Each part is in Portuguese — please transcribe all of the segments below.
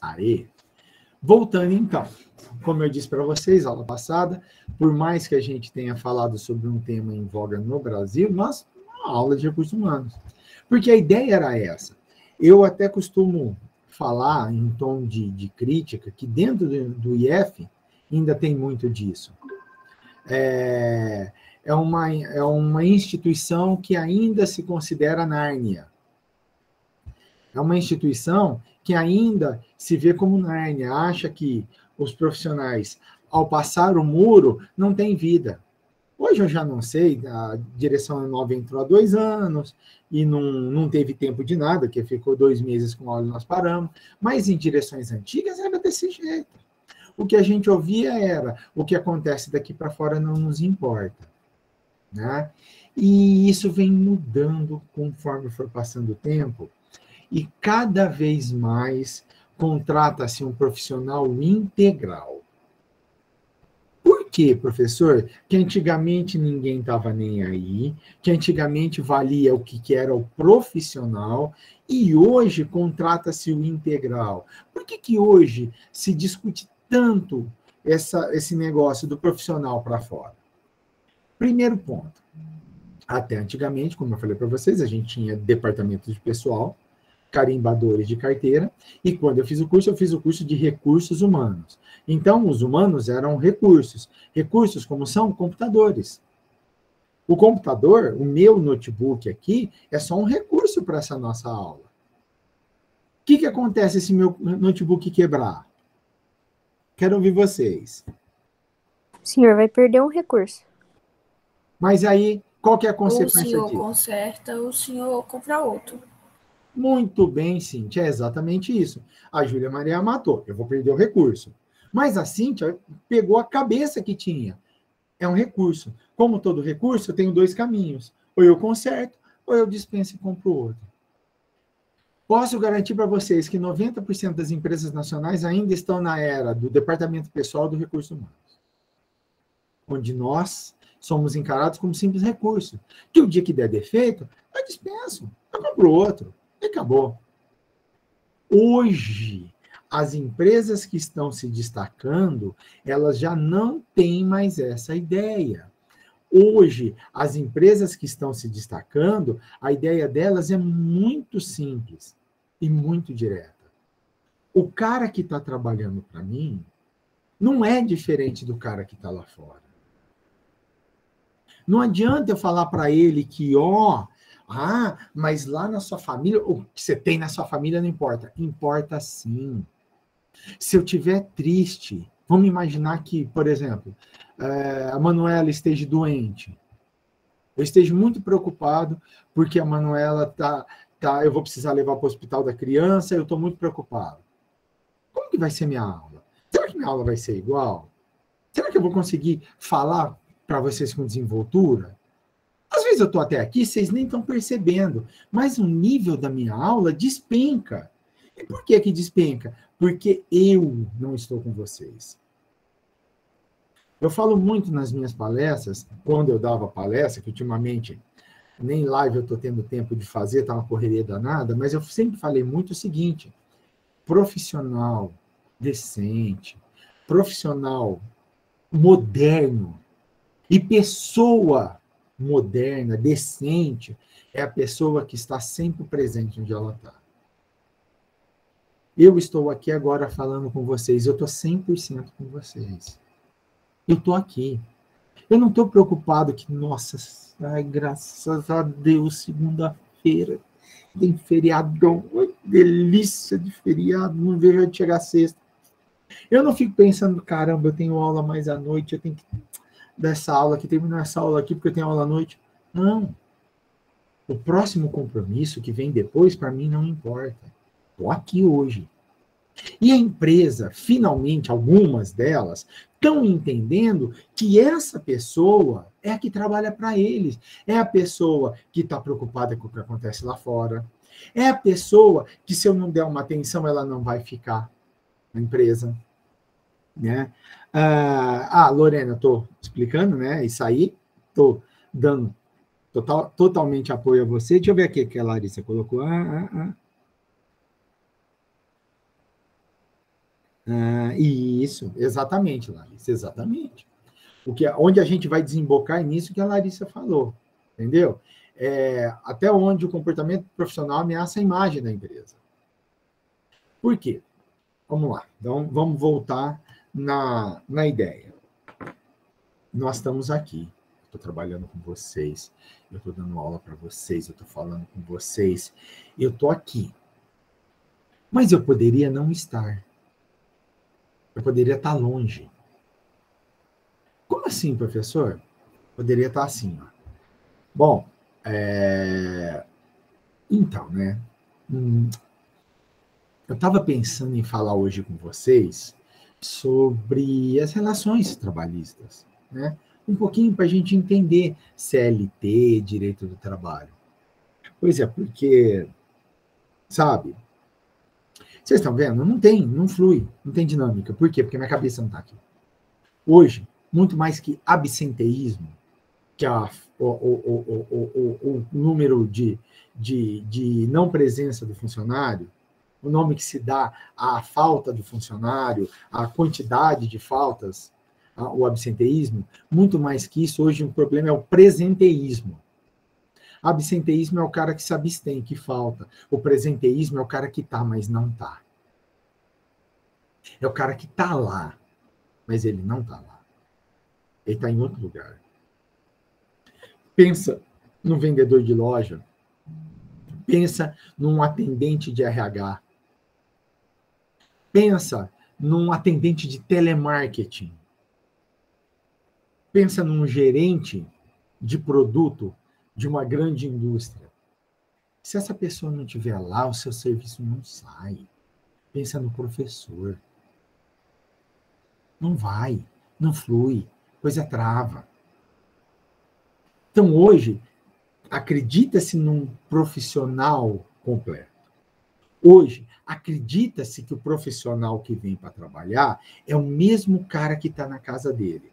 Aí, voltando então, como eu disse para vocês, aula passada, por mais que a gente tenha falado sobre um tema em voga no Brasil, nós, uma aula de recursos humanos. Porque a ideia era essa. Eu até costumo falar em tom de, de crítica que dentro do, IF ainda tem muito disso. É, é, uma, é uma instituição que ainda se considera Nárnia. É uma instituição que ainda se vê como Nárnia, acha que os profissionais, ao passar o muro, não têm vida. Hoje eu já não sei, a direção nova entrou há dois anos e não, não teve tempo de nada, que ficou dois meses com óleo nós paramos, mas em direções antigas era desse jeito. O que a gente ouvia era o que acontece daqui para fora não nos importa. Né? E isso vem mudando conforme for passando o tempo, e cada vez mais contrata-se um profissional integral. Por quê, professor? Que antigamente ninguém estava nem aí, que antigamente valia o que, era o profissional e hoje contrata-se o integral. Por que, que hoje se discute tanto essa, esse negócio do profissional para fora? Primeiro ponto. Até antigamente, como eu falei para vocês, a gente tinha departamento de pessoal, carimbadores de carteira, e quando eu fiz o curso, eu fiz o curso de recursos humanos. Então, os humanos eram recursos. Recursos como são computadores. O computador, o meu notebook aqui, é só um recurso para essa nossa aula. O que, que acontece se meu notebook quebrar? Quero ouvir vocês. O senhor vai perder um recurso. Mas aí, qual que é a consequência disso? O senhor disso? conserta, o senhor compra outro. Muito bem, Cíntia, é exatamente isso. A Júlia Maria matou, eu vou perder o recurso. Mas a Cíntia pegou a cabeça que tinha. É um recurso. Como todo recurso, eu tenho dois caminhos. Ou eu conserto, ou eu dispenso e compro outro. Posso garantir para vocês que 90% das empresas nacionais ainda estão na era do departamento pessoal do recurso humano. Onde nós somos encarados como simples recurso. Que o dia que der defeito, eu dispenso, eu compro outro. E acabou. Hoje, as empresas que estão se destacando, elas já não têm mais essa ideia. Hoje, as empresas que estão se destacando, a ideia delas é muito simples e muito direta. O cara que está trabalhando para mim não é diferente do cara que está lá fora. Não adianta eu falar para ele que, ó, ah, mas lá na sua família, o que você tem na sua família não importa. Importa sim. Se eu tiver triste, vamos imaginar que, por exemplo, é, a Manuela esteja doente. Eu esteja muito preocupado porque a Manuela tá, tá, eu vou precisar levar para o hospital da criança, eu estou muito preocupado. Como que vai ser minha aula? Será que minha aula vai ser igual? Será que eu vou conseguir falar para vocês com desenvoltura? Às vezes eu estou até aqui, vocês nem estão percebendo, mas o nível da minha aula despenca. E por que que despenca? Porque eu não estou com vocês. Eu falo muito nas minhas palestras, quando eu dava palestra, que ultimamente nem live eu estou tendo tempo de fazer, está uma correria danada, mas eu sempre falei muito o seguinte: profissional decente, profissional moderno e pessoa moderna, decente, é a pessoa que está sempre presente onde ela está. Eu estou aqui agora falando com vocês, eu estou 100% com vocês. Eu estou aqui. Eu não estou preocupado que, nossa, ai, graças a Deus, segunda-feira tem feriadão, delícia de feriado, não vejo a chegar sexta. Eu não fico pensando, caramba, eu tenho aula mais à noite, eu tenho que dessa aula aqui, terminar essa aula aqui porque eu tenho aula à noite. Não. O próximo compromisso que vem depois, para mim, não importa. Estou aqui hoje. E a empresa, finalmente, algumas delas, estão entendendo que essa pessoa é a que trabalha para eles. É a pessoa que está preocupada com o que acontece lá fora. É a pessoa que, se eu não der uma atenção, ela não vai ficar na empresa. Né? Ah, ah Lorena, estou explicando, né? Isso aí, estou dando total, totalmente apoio a você. Deixa eu ver aqui que a Larissa colocou. Ah, ah, ah. Ah, isso, exatamente, Larissa, exatamente. O que, onde a gente vai desembocar é nisso que a Larissa falou, entendeu? É, até onde o comportamento profissional ameaça a imagem da empresa. Por quê? Vamos lá, então vamos voltar na, na ideia. Nós estamos aqui, estou trabalhando com vocês, eu estou dando aula para vocês, eu estou falando com vocês, eu estou aqui. Mas eu poderia não estar. Eu poderia estar longe. Como assim, professor? Poderia estar assim. Ó. Bom, é... então, né? Hum, eu estava pensando em falar hoje com vocês sobre as relações trabalhistas, né? Um pouquinho para a gente entender CLT, direito do trabalho. Pois é, porque, sabe, vocês estão vendo? Não tem, não flui, não tem dinâmica. Por quê? Porque minha cabeça não está aqui. Hoje, muito mais que absenteísmo, que o, o, o, o, número de, de, de não presença do funcionário, o nome que se dá à falta do funcionário, à quantidade de faltas, o absenteísmo, muito mais que isso, hoje o problema é o presenteísmo. Absenteísmo é o cara que se abstém, que falta. O presenteísmo é o cara que está, mas não está. É o cara que está lá, mas ele não está lá. Ele está em outro lugar. Pensa no vendedor de loja. Pensa num atendente de RH. Pensa num atendente de telemarketing. Pensa num gerente de produto de uma grande indústria. Se essa pessoa não estiver lá, o seu serviço não sai. Pensa no professor. Não vai, não flui, coisa trava. Então, hoje, acredita-se num profissional completo. Hoje, acredita-se que o profissional que vem para trabalhar é o mesmo cara que está na casa dele.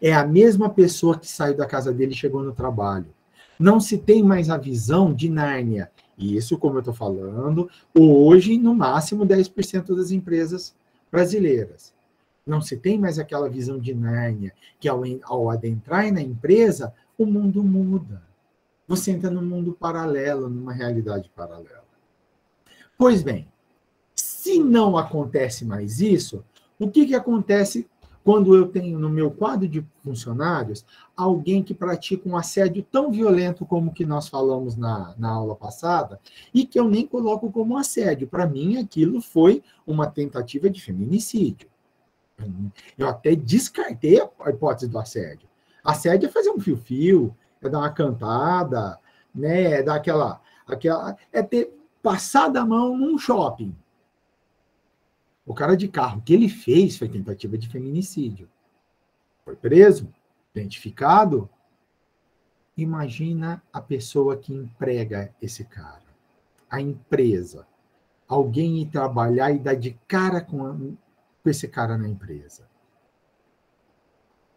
É a mesma pessoa que saiu da casa dele e chegou no trabalho. Não se tem mais a visão de Nárnia. Isso, como eu estou falando, hoje, no máximo 10% das empresas brasileiras. Não se tem mais aquela visão de Nárnia, que ao, ao adentrar na empresa, o mundo muda. Você entra num mundo paralelo, numa realidade paralela. Pois bem, se não acontece mais isso, o que, que acontece quando eu tenho no meu quadro de funcionários alguém que pratica um assédio tão violento como que nós falamos na, na aula passada, e que eu nem coloco como assédio. Para mim, aquilo foi uma tentativa de feminicídio. Eu até descartei a hipótese do assédio. Assédio é fazer um fio-fio, é dar uma cantada, né? É dar aquela, aquela. É ter passado a mão num shopping. O cara de carro, que ele fez foi tentativa de feminicídio. Foi preso, identificado. Imagina a pessoa que emprega esse cara, a empresa. Alguém ir trabalhar e dar de cara com, a, com esse cara na empresa.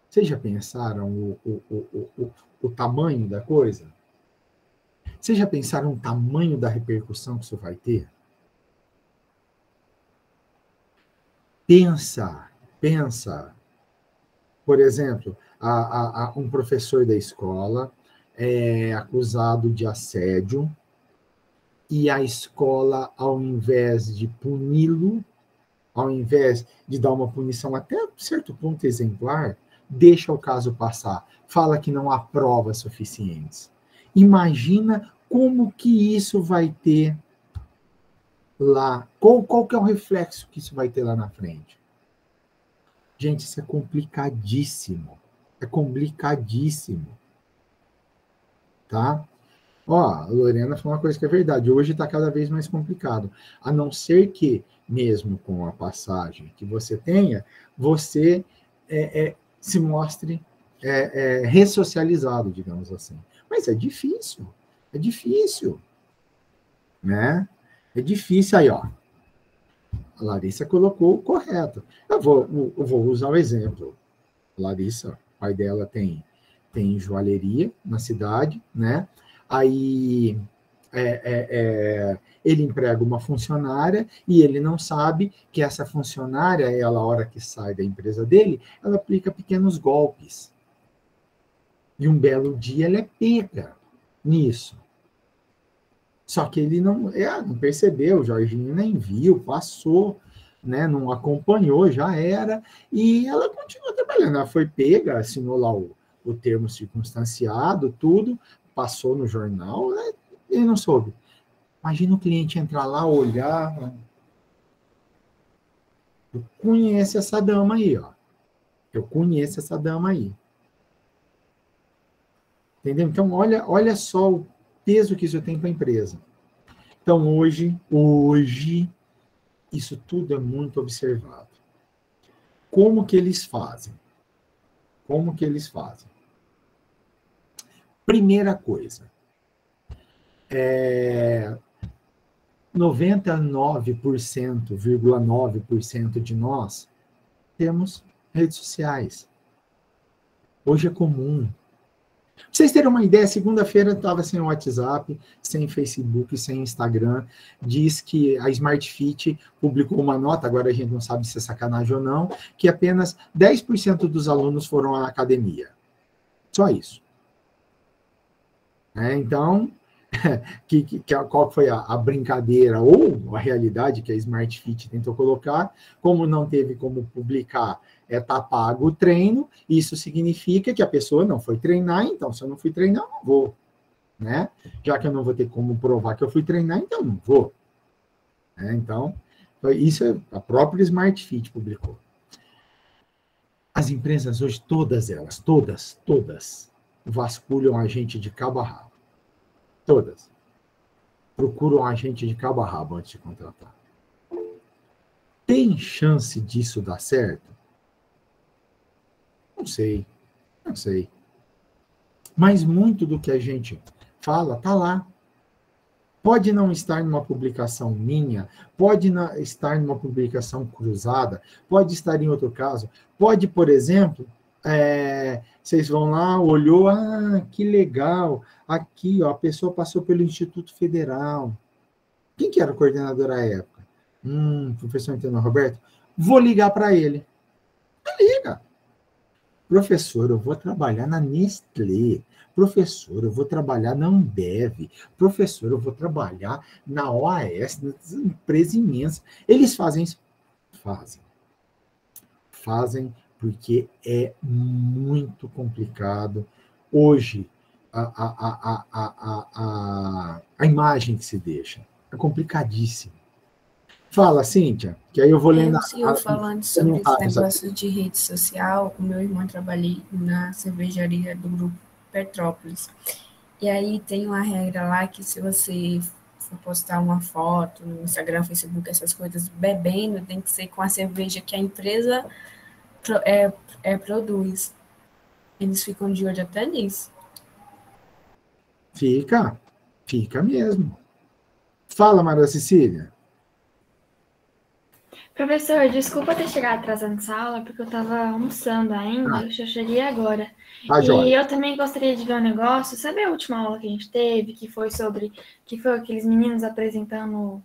Vocês já pensaram o, o, o, o, o tamanho da coisa? Vocês já pensaram o tamanho da repercussão que isso vai ter? Pensa, pensa. Por exemplo, a, a, a um professor da escola é acusado de assédio e a escola, ao invés de puni-lo, ao invés de dar uma punição até certo ponto exemplar, deixa o caso passar, fala que não há provas suficientes. Imagina como que isso vai ter lá, qual, qual que é o reflexo que isso vai ter lá na frente. Gente, isso é complicadíssimo. É complicadíssimo. Tá? Ó, a Lorena falou uma coisa que é verdade. Hoje está cada vez mais complicado. A não ser que, mesmo com a passagem que você tenha, você é, é, se mostre é, é, ressocializado, digamos assim. Mas é difícil, é difícil, né? É difícil aí, ó. A Larissa colocou o correto. Eu vou, eu vou usar o um exemplo. Larissa, pai dela tem, tem joalheria na cidade, né? Aí é, é, é, ele emprega uma funcionária e ele não sabe que essa funcionária, ela, a hora que sai da empresa dele, ela aplica pequenos golpes. E um belo dia ela é pega nisso. Só que ele não, é, não percebeu, o Jorginho nem viu, passou, né, não acompanhou, já era, e ela continua trabalhando. Ela foi pega, assinou lá o, o termo circunstanciado, tudo, passou no jornal, né, ele não soube. Imagina o cliente entrar lá, olhar. Eu conheço essa dama aí, ó. Eu conheço essa dama aí. Entendeu? Então, olha, olha só o peso que isso tem para a empresa. Então, hoje, hoje, isso tudo é muito observado. Como que eles fazem? Como que eles fazem? Primeira coisa, é, 99,9% de nós temos redes sociais. Hoje é comum. Pra vocês terem uma ideia, segunda-feira estava sem WhatsApp, sem Facebook, sem Instagram. Diz que a Smart Fit publicou uma nota, agora a gente não sabe se é sacanagem ou não, que apenas 10% dos alunos foram à academia. Só isso. É, então, que, que, qual foi a, a, brincadeira ou a realidade que a Smart Fit tentou colocar, como não teve como publicar, é tá pago o treino, isso significa que a pessoa não foi treinar, então se eu não fui treinar, eu não vou. Né? Já que eu não vou ter como provar que eu fui treinar, então não vou. É, então, isso é a própria Smart Fit publicou. As empresas hoje, todas elas, todas, todas, vasculham a gente de cabo a rabo Todas. Procuram um agente de cabo a rabo antes de contratar. Tem chance disso dar certo? Não sei. Não sei. Mas muito do que a gente fala está lá. Pode não estar numa publicação minha, pode estar numa publicação cruzada, pode estar em outro caso. Pode, por exemplo, é, vocês vão lá, olhou, ah, que legal. Aqui, ó, a pessoa passou pelo Instituto Federal. Quem que era o coordenador à época? Hum, professor Antônio Roberto. Vou ligar para ele. Liga. Professor, eu vou trabalhar na Nestlé. Professor, eu vou trabalhar na Ambev. Professor, eu vou trabalhar na OAS, empresa imensa. Eles fazem isso? Fazem. Fazem porque é muito complicado. Hoje, a, a, a, a, a, imagem que se deixa é complicadíssima. Fala, Cíntia, que aí eu vou lendo. Eu, falando sobre esse negócio de rede social, o meu irmão trabalhei na cervejaria do grupo Petrópolis. E aí tem uma regra lá que se você for postar uma foto no Instagram, Facebook, essas coisas, bebendo, tem que ser com a cerveja que a empresa é, é, produz. Eles ficam de olho até nisso. Fica, fica mesmo. Fala, Maria Cecília. Professor, desculpa ter chegado atrasado nessa aula, porque eu estava almoçando ainda, ah. eu já cheguei agora. Ah, e eu também gostaria de ver um negócio, sabe a última aula que a gente teve, que foi sobre, que foi aqueles meninos apresentando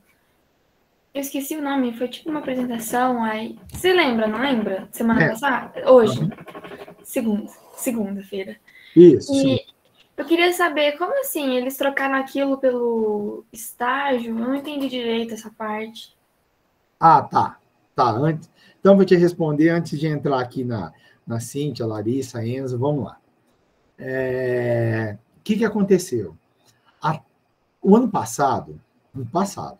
eu esqueci o nome, foi tipo uma apresentação aí. Você lembra, não lembra? Semana é. passada? Hoje. Uhum. Segunda. Segunda-feira. Isso. E sim. eu queria saber como assim eles trocaram aquilo pelo estágio? Eu não entendi direito essa parte. Ah, tá. Tá. Antes... Então, vou te responder antes de entrar aqui na, na Cíntia, Larissa, Enzo. Vamos lá. É... O que, que aconteceu? A... O ano passado, ano passado,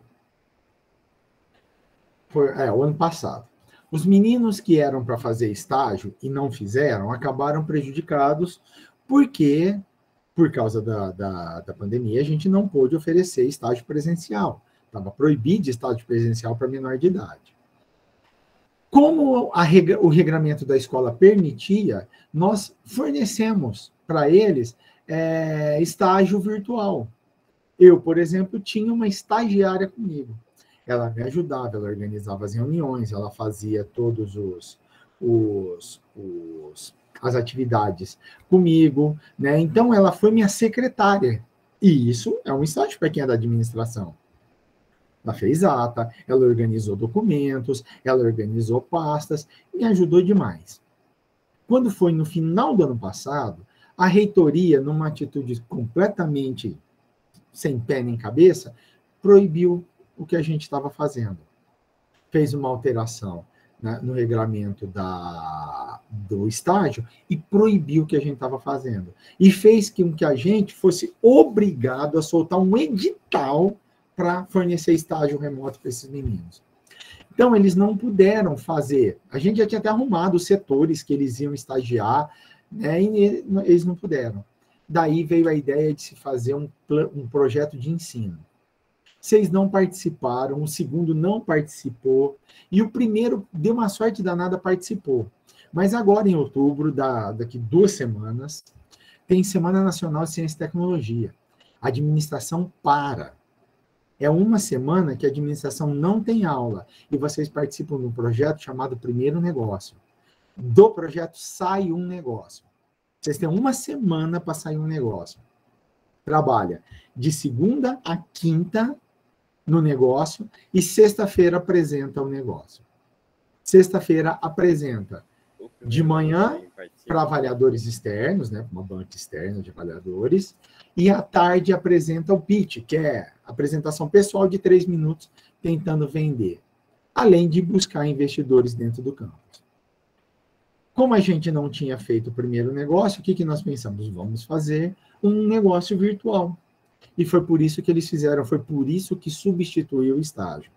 foi, é, o ano passado. Os meninos que eram para fazer estágio e não fizeram acabaram prejudicados porque, por causa da, da, da pandemia, a gente não pôde oferecer estágio presencial. Estava proibido estágio presencial para menor de idade. Como a, o regramento da escola permitia, nós fornecemos para eles é, estágio virtual. Eu, por exemplo, tinha uma estagiária comigo ela me ajudava, ela organizava as reuniões, ela fazia todos os, os, os as atividades comigo, né? Então ela foi minha secretária E isso é um estágio para quem é da administração. Fez ata, ela organizou documentos, ela organizou pastas, me ajudou demais. Quando foi no final do ano passado, a reitoria, numa atitude completamente sem pé nem cabeça, proibiu o que a gente estava fazendo. Fez uma alteração né, no regulamento da, do estágio e proibiu o que a gente estava fazendo. E fez com que a gente fosse obrigado a soltar um edital para fornecer estágio remoto para esses meninos. Então, eles não puderam fazer. A gente já tinha até arrumado os setores que eles iam estagiar, né, e eles não puderam. Daí veio a ideia de se fazer um, um projeto de ensino. Seis não participaram, o segundo não participou, e o primeiro, deu uma sorte danada, participou. Mas agora, em outubro, da, daqui duas semanas, tem Semana Nacional de Ciência e Tecnologia. A administração para é uma semana que a administração não tem aula e vocês participam de um projeto chamado Primeiro Negócio. Do projeto sai um negócio. Vocês têm uma semana para sair um negócio. Trabalha de segunda a quinta no negócio e sexta-feira apresenta o negócio. Sexta-feira apresenta de manhã para avaliadores externos, né, uma banca externa de avaliadores, e à tarde apresenta o pitch, que é apresentação pessoal de três minutos tentando vender, além de buscar investidores dentro do campus. Como a gente não tinha feito o primeiro negócio, o que, que nós pensamos? Vamos fazer um negócio virtual. E foi por isso que eles fizeram, foi por isso que substituiu o estágio.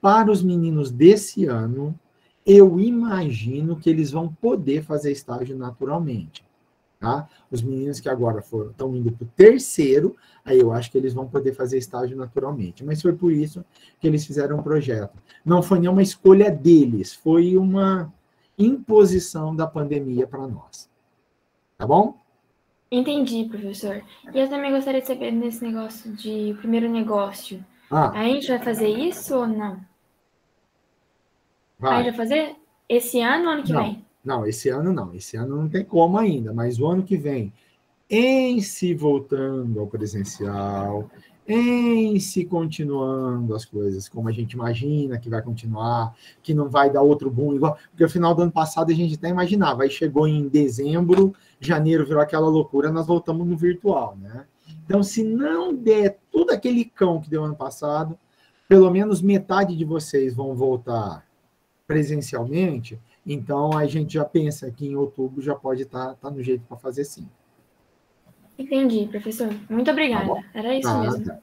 Para os meninos desse ano, eu imagino que eles vão poder fazer estágio naturalmente. Tá? Os meninos que agora foram, estão indo para o terceiro, aí eu acho que eles vão poder fazer estágio naturalmente. Mas foi por isso que eles fizeram um projeto. Não foi nenhuma escolha deles, foi uma imposição da pandemia para nós. Tá bom? Entendi, professor. E eu também gostaria de saber nesse negócio de primeiro negócio. Ah. A gente vai fazer isso ou não? Vai. A gente vai fazer esse ano ou ano que não. vem? Não, esse ano não. Esse ano não tem como ainda, mas o ano que vem, em se voltando ao presencial, em se continuando as coisas como a gente imagina que vai continuar, que não vai dar outro boom igual, porque no final do ano passado a gente até imaginava, aí chegou em dezembro, janeiro virou aquela loucura, nós voltamos no virtual, né? Então, se não der tudo aquele cão que deu ano passado, pelo menos metade de vocês vão voltar presencialmente, então, a gente já pensa que em outubro já pode estar tá, tá no jeito para fazer sim. Entendi, professor. Muito obrigada. Tá Era isso mesmo.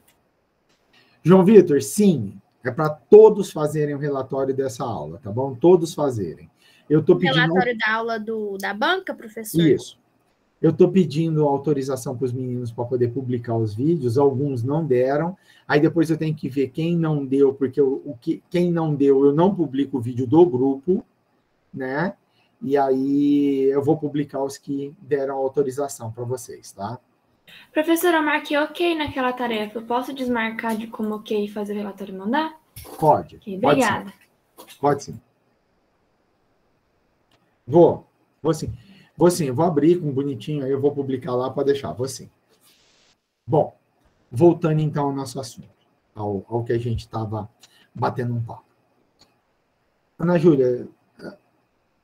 João Vitor, sim, é para todos fazerem o relatório dessa aula, tá bom? Todos fazerem. Eu tô pedindo relatório da aula do, da banca, professor? Isso. Eu estou pedindo autorização para os meninos para poder publicar os vídeos, alguns não deram. Aí depois eu tenho que ver quem não deu, porque eu, o que, quem não deu, eu não publico o vídeo do grupo, né? E aí eu vou publicar os que deram autorização para vocês, tá? Professora, eu marquei ok naquela tarefa. Eu posso desmarcar de como ok e fazer o relatório e mandar? Pode. Okay, obrigada. Pode sim. Pode sim. Vou. Vou sim. Vou sim. Vou abrir com bonitinho, aí eu vou publicar lá para deixar. Vou sim. Bom, voltando então ao nosso assunto, ao, ao que a gente estava batendo um papo. Ana Júlia,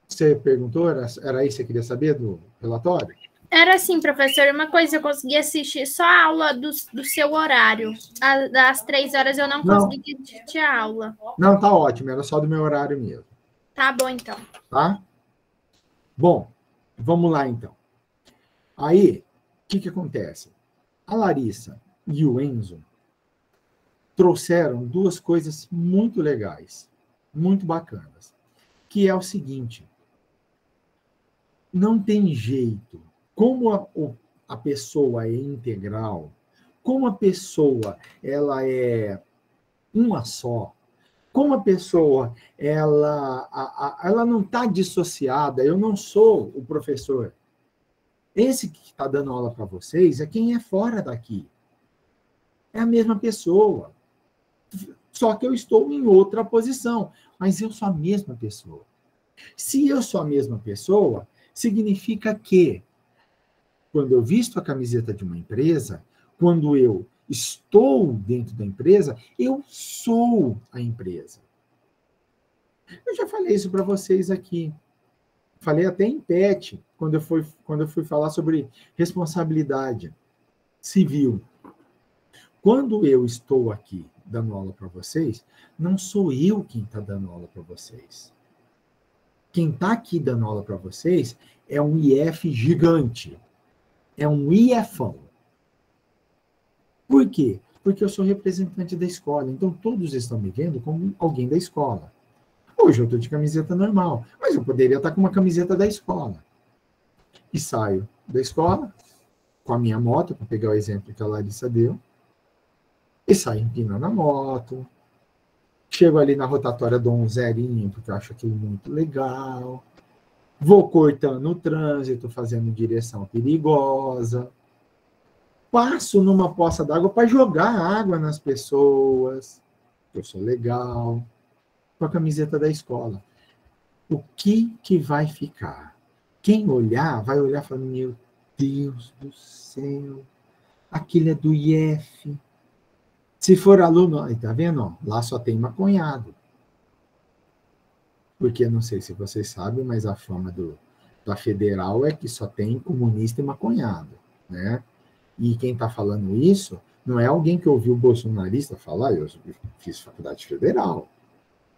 você perguntou? Era, era isso que você queria saber do relatório? Era assim, professor, uma coisa, eu consegui assistir só a aula do, do seu horário. A, das três horas eu não, não consegui assistir a aula. Não, tá ótimo, era só do meu horário mesmo. Tá bom, então. Tá? Bom, vamos lá então. Aí, o que, que acontece? A Larissa e o Enzo trouxeram duas coisas muito legais, muito bacanas, que é o seguinte: não tem jeito. Como a, a pessoa é integral, como a pessoa ela é uma só, como a pessoa ela, a, a, ela não está dissociada, eu não sou o professor. Esse que está dando aula para vocês é quem é fora daqui. É a mesma pessoa. Só que eu estou em outra posição, mas eu sou a mesma pessoa. Se eu sou a mesma pessoa, significa que quando eu visto a camiseta de uma empresa, Quando eu estou dentro da empresa, eu sou a empresa. Eu já falei isso para vocês aqui. Falei até em PET, quando eu fui, quando eu fui falar sobre responsabilidade civil. Quando eu estou aqui dando aula para vocês, não sou eu quem está dando aula para vocês. Quem está aqui dando aula para vocês é um IF gigante. É um IFão. Por quê? Porque eu sou representante da escola. Então, todos estão me vendo como alguém da escola. Hoje eu estou de camiseta normal, mas eu poderia estar com uma camiseta da escola. E saio da escola com a minha moto, para pegar o exemplo que a Larissa deu, e saio empinando a moto. Chego ali na rotatória, dou um zerinho, porque eu acho aquilo muito legal. Vou cortando o trânsito, fazendo direção perigosa. Passo numa poça d'água para jogar água nas pessoas. Eu sou legal com a camiseta da escola. O que que vai ficar? Quem olhar, vai olhar e falar, meu Deus do céu, aquilo é do IF. Se for aluno, tá vendo? Lá só tem maconhado. Porque não sei se vocês sabem, mas a fama do, da federal é que só tem comunista e maconhado, né? E quem está falando isso não é alguém que ouviu o bolsonarista falar, eu fiz faculdade federal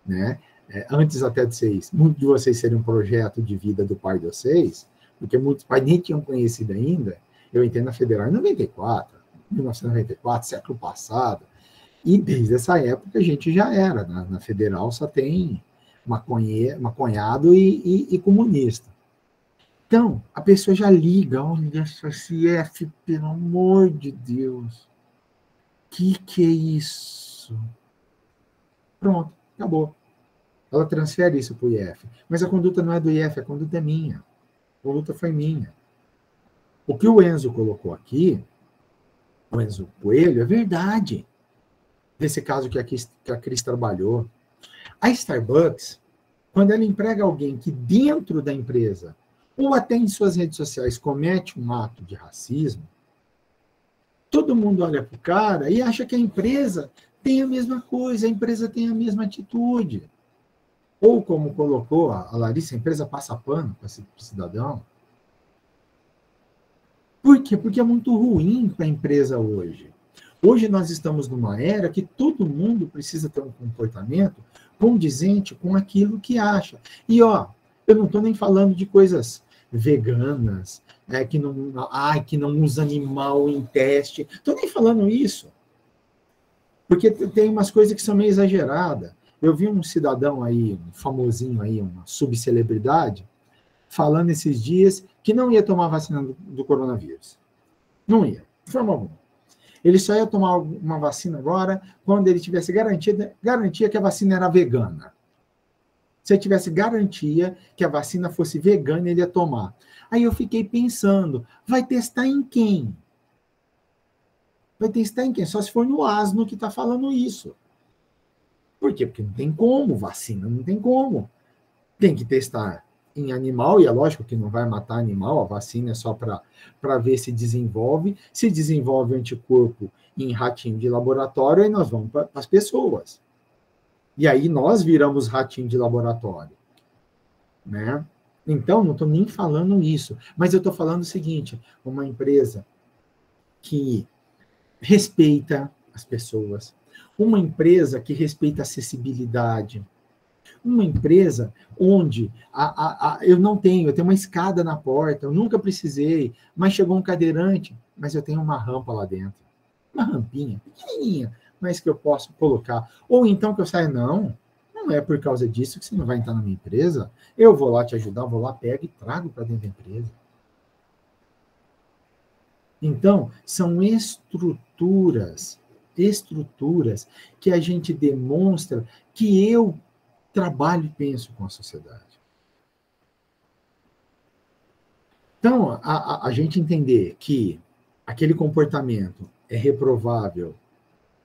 né? É, antes até de vocês, muitos de vocês serem um projeto de vida do pai de vocês, porque muitos pais nem tinham conhecido ainda, eu entendo a Federal em 94, 1994, século passado, e desde essa época a gente já era, na, na Federal só tem maconhe, maconhado e, e, e, comunista. Então, a pessoa já liga, olha essa CF, pelo amor de Deus, que que é isso? Pronto, acabou. Ela transfere isso para o IF. Mas a conduta não é do IF, a conduta é minha. A conduta foi minha. O que o Enzo colocou aqui, o Enzo Coelho, é verdade. Desse caso que a, que a Cris trabalhou. A Starbucks, quando ela emprega alguém que dentro da empresa, ou até em suas redes sociais, comete um ato de racismo, todo mundo olha para o cara e acha que a empresa tem a mesma coisa, a empresa tem a mesma atitude. Ou, como colocou a Larissa, a empresa passa pano para esse cidadão. Por quê? Porque é muito ruim para a empresa hoje. Hoje nós estamos numa era que todo mundo precisa ter um comportamento condizente com aquilo que acha. E, ó, eu não estou nem falando de coisas veganas, é, que, não, ai, que não usa animal em teste. Estou nem falando isso. Porque tem umas coisas que são meio exageradas. Eu vi um cidadão aí, um famosinho aí, uma subcelebridade, falando esses dias que não ia tomar vacina do, do coronavírus. Não ia, de forma alguma. Ele só ia tomar uma vacina agora quando ele tivesse garantia, garantia que a vacina era vegana. Se ele tivesse garantia que a vacina fosse vegana, ele ia tomar. Aí eu fiquei pensando, vai testar em quem? Vai testar em quem? Só se for no asno que está falando isso. Por quê? Porque não tem como, vacina não tem como. Tem que testar em animal, e é lógico que não vai matar animal, a vacina é só para ver se desenvolve. Se desenvolve anticorpo em ratinho de laboratório, aí nós vamos para as pessoas. E aí nós viramos ratinho de laboratório. Né? Então, não estou nem falando isso, mas eu estou falando o seguinte: uma empresa que respeita as pessoas, uma empresa que respeita a acessibilidade, uma empresa onde a, a, a, eu não tenho, eu tenho uma escada na porta, eu nunca precisei, mas chegou um cadeirante, mas eu tenho uma rampa lá dentro. Uma rampinha, pequenininha, mas que eu posso colocar. Ou então que eu saia, não, não é por causa disso que você não vai entrar na minha empresa. Eu vou lá te ajudar, vou lá, pego e trago para dentro da empresa. Então, são estruturas estruturas que a gente demonstra que eu trabalho e penso com a sociedade. Então, a, a, a gente entender que aquele comportamento é reprovável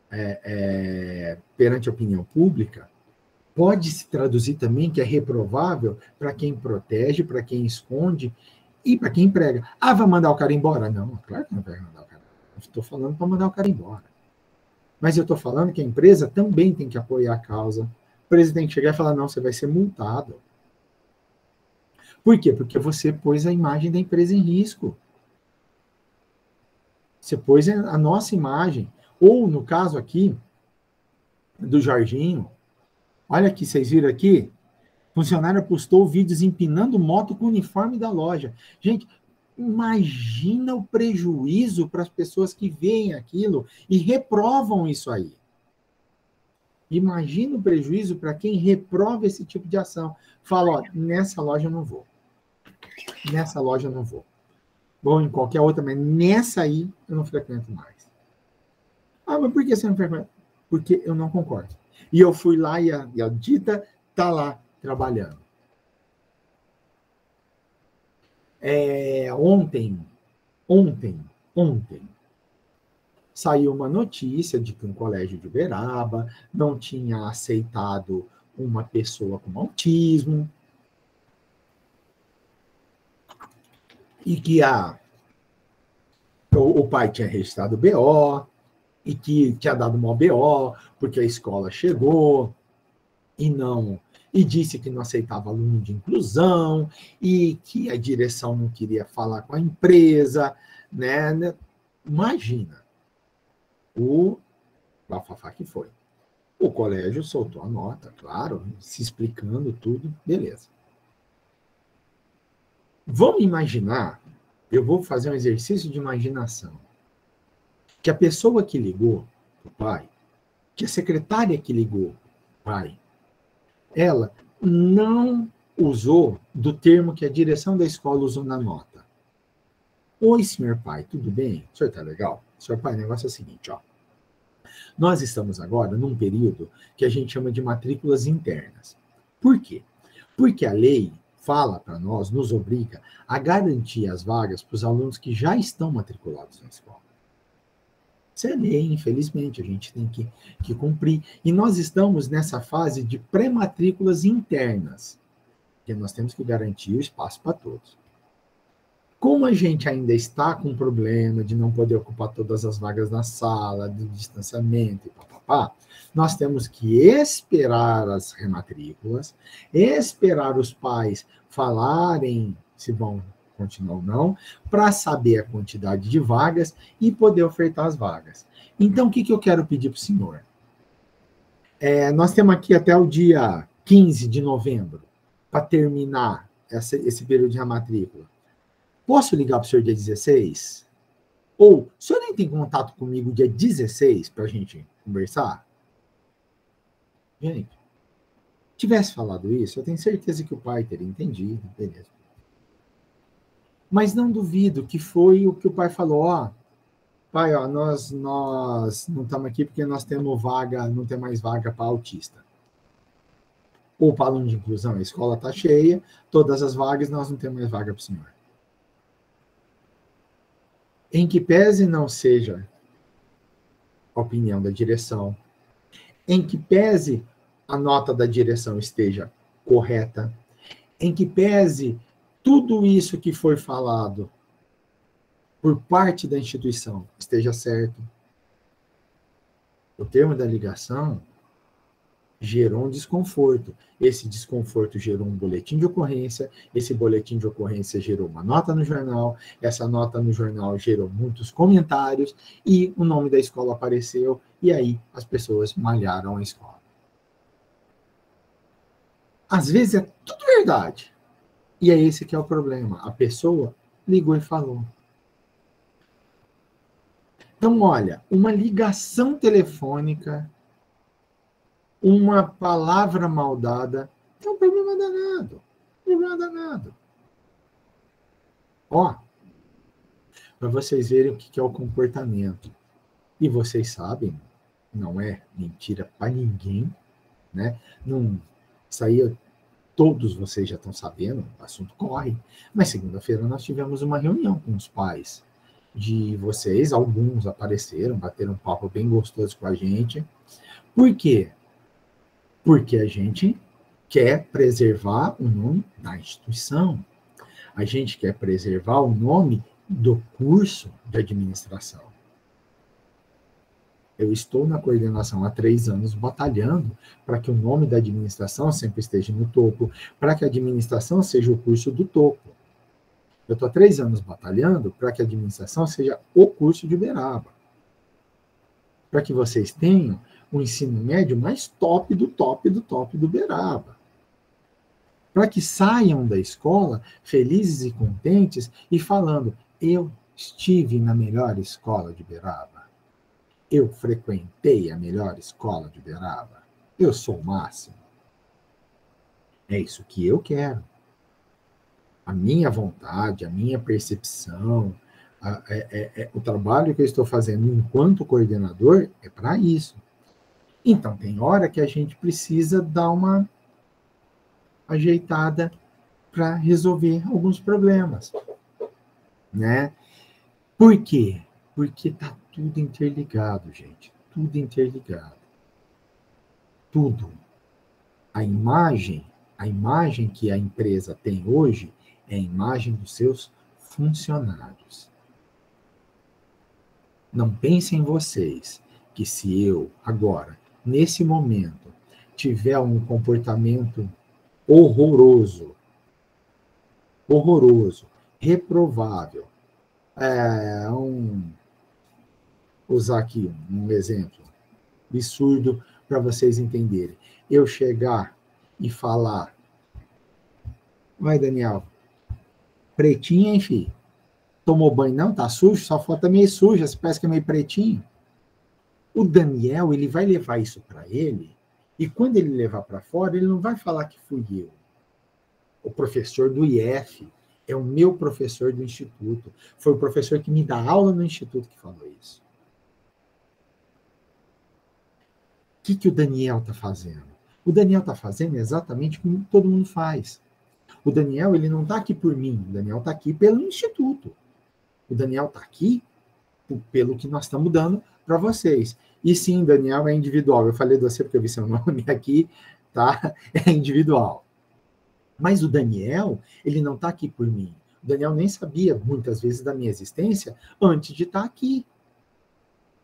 é, é, perante a opinião pública, pode se traduzir também que é reprovável para quem protege, para quem esconde e para quem emprega. Ah, vai mandar o cara embora? Não, claro que não vai mandar o cara estou falando para mandar o cara embora. Mas eu estou falando que a empresa também tem que apoiar a causa. Presidente chegar e falar: não, você vai ser multado. Por quê? Porque você pôs a imagem da empresa em risco. Você pôs a nossa imagem. Ou, no caso aqui, do Jorginho, olha aqui, vocês viram aqui? Funcionário postou vídeos empinando moto com o uniforme da loja. Gente, imagina o prejuízo para as pessoas que veem aquilo e reprovam isso aí. Imagina o prejuízo para quem reprova esse tipo de ação. Fala, ó, nessa loja eu não vou. Nessa loja eu não vou. Vou em qualquer outra, mas nessa aí eu não frequento mais. Ah, mas por que você não frequenta? Porque eu não concordo. E eu fui lá e a, e a Dita está lá trabalhando. É, ontem, ontem, ontem, saiu uma notícia de que um colégio de Uberaba não tinha aceitado uma pessoa com autismo e que a, o, pai tinha registrado BO e que tinha dado uma BO porque a escola chegou e não e disse que não aceitava aluno de inclusão e que a direção não queria falar com a empresa, né? Imagina o bafafá que foi. O colégio soltou a nota, claro, se explicando tudo, beleza. Vamos imaginar, eu vou fazer um exercício de imaginação, que a pessoa que ligou, o pai, que a secretária que ligou, pai, ela não usou do termo que a direção da escola usou na nota. Oi, senhor pai, tudo bem? O senhor está legal? Senhor pai, o negócio é o seguinte, ó. Nós estamos agora num período que a gente chama de matrículas internas. Por quê? Porque a lei fala para nós, nos obriga a garantir as vagas para os alunos que já estão matriculados na escola. Isso é lei, infelizmente, a gente tem que, que cumprir. E nós estamos nessa fase de pré-matrículas internas, que nós temos que garantir o espaço para todos. Como a gente ainda está com problema de não poder ocupar todas as vagas na sala, de distanciamento e papapá, nós temos que esperar as rematrículas, esperar os pais falarem se vão continuar ou não, para saber a quantidade de vagas e poder ofertar as vagas. Então, o que, que eu quero pedir para o senhor? É, nós temos aqui até o dia 15 de novembro para terminar essa, esse período de matrícula. Posso ligar para o senhor dia 16? Ou, o senhor nem tem contato comigo dia 16 para a gente conversar? Gente, tivesse falado isso, eu tenho certeza que o pai teria entendido, beleza. Mas não duvido que foi o que o pai falou, ó, pai, ó, nós, nós não estamos aqui porque nós temos vaga, não tem mais vaga para autista. Ou para aluno de inclusão, a escola está cheia, todas as vagas, nós não temos mais vaga para o senhor. Em que pese não seja a opinião da direção, em que pese a nota da direção esteja correta, em que pese tudo isso que foi falado por parte da instituição esteja certo. O termo da ligação gerou um desconforto. Esse desconforto gerou um boletim de ocorrência, esse boletim de ocorrência gerou uma nota no jornal, essa nota no jornal gerou muitos comentários e o nome da escola apareceu e aí as pessoas malharam a escola. Às vezes é tudo verdade, e é esse que é o problema. A pessoa ligou e falou. Então, olha, uma ligação telefônica, uma palavra mal dada, é um problema danado. Problema danado. Ó, para vocês verem o que é o comportamento. E vocês sabem, não é mentira para ninguém, né? Não, isso aí todos vocês já estão sabendo, o assunto corre, mas segunda-feira nós tivemos uma reunião com os pais de vocês, alguns apareceram, bateram um papo bem gostoso com a gente. Por quê? Porque a gente quer preservar o nome da instituição. A gente quer preservar o nome do curso de administração. Eu estou na coordenação há três anos batalhando para que o nome da administração sempre esteja no topo, para que a administração seja o curso do topo. Eu estou há três anos batalhando para que a administração seja o curso de Uberaba. Para que vocês tenham o ensino médio mais top do top do top do Uberaba. Para que saiam da escola felizes e contentes e falando: eu estive na melhor escola de Uberaba. Eu frequentei a melhor escola de Uberaba. Eu sou o máximo. É isso que eu quero. A minha vontade, a minha percepção, a, é, é, é, o trabalho que eu estou fazendo enquanto coordenador é para isso. Então, tem hora que a gente precisa dar uma ajeitada para resolver alguns problemas, né? Por quê? Porque está tudo interligado, gente. Tudo interligado. Tudo. A imagem, a imagem que a empresa tem hoje é a imagem dos seus funcionários. Não pensem vocês que se eu agora, nesse momento, tiver um comportamento horroroso, horroroso, reprovável, é, um, usar aqui um exemplo absurdo para vocês entenderem. Eu chegar e falar, vai Daniel, pretinha, enfim, tomou banho não, tá sujo, sua foto é meio suja, parece que é meio pretinho. O Daniel, ele vai levar isso para ele, e quando ele levar para fora, ele não vai falar que fui eu. O professor do IF, é o meu professor do instituto. Foi o professor que me dá aula no instituto que falou isso. O que, que o Daniel está fazendo? O Daniel está fazendo exatamente como todo mundo faz. O Daniel ele não está aqui por mim, o Daniel está aqui pelo instituto. O Daniel está aqui pelo que nós estamos dando para vocês. E sim, Daniel é individual. Eu falei de você porque eu vi seu nome aqui, tá? É individual. Mas o Daniel, ele não está aqui por mim. O Daniel nem sabia, muitas vezes, da minha existência antes de estar tá aqui.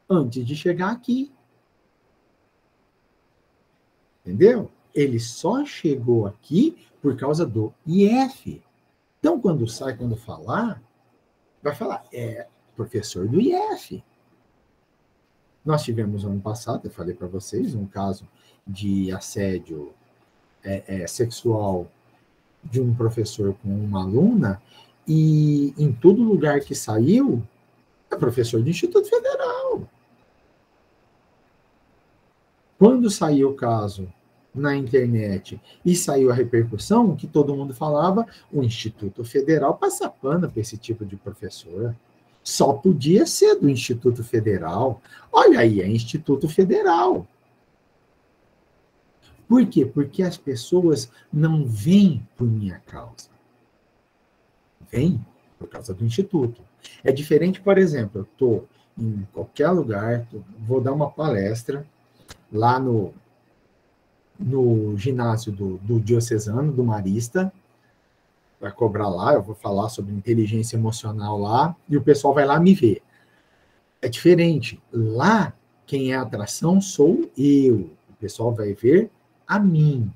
Antes de chegar aqui. Entendeu? Ele só chegou aqui por causa do IF. Então, quando sai, quando falar, vai falar, é professor do IF. Nós tivemos ano passado, eu falei para vocês, um caso de assédio é, é, sexual de um professor com uma aluna, e em todo lugar que saiu, é professor do Instituto Federal. Quando saiu o caso na internet e saiu a repercussão, que todo mundo falava, o Instituto Federal passa pano para esse tipo de professor. Só podia ser do Instituto Federal. Olha aí, é Instituto Federal. Por quê? Porque as pessoas não vêm por minha causa. Vêm por causa do instituto. É diferente, por exemplo, eu estou em qualquer lugar, tô, vou dar uma palestra lá no, no ginásio do, do Diocesano, do Marista, vai cobrar lá, eu vou falar sobre inteligência emocional lá, e o pessoal vai lá me ver. É diferente. Lá, quem é atração sou eu. O pessoal vai ver a mim,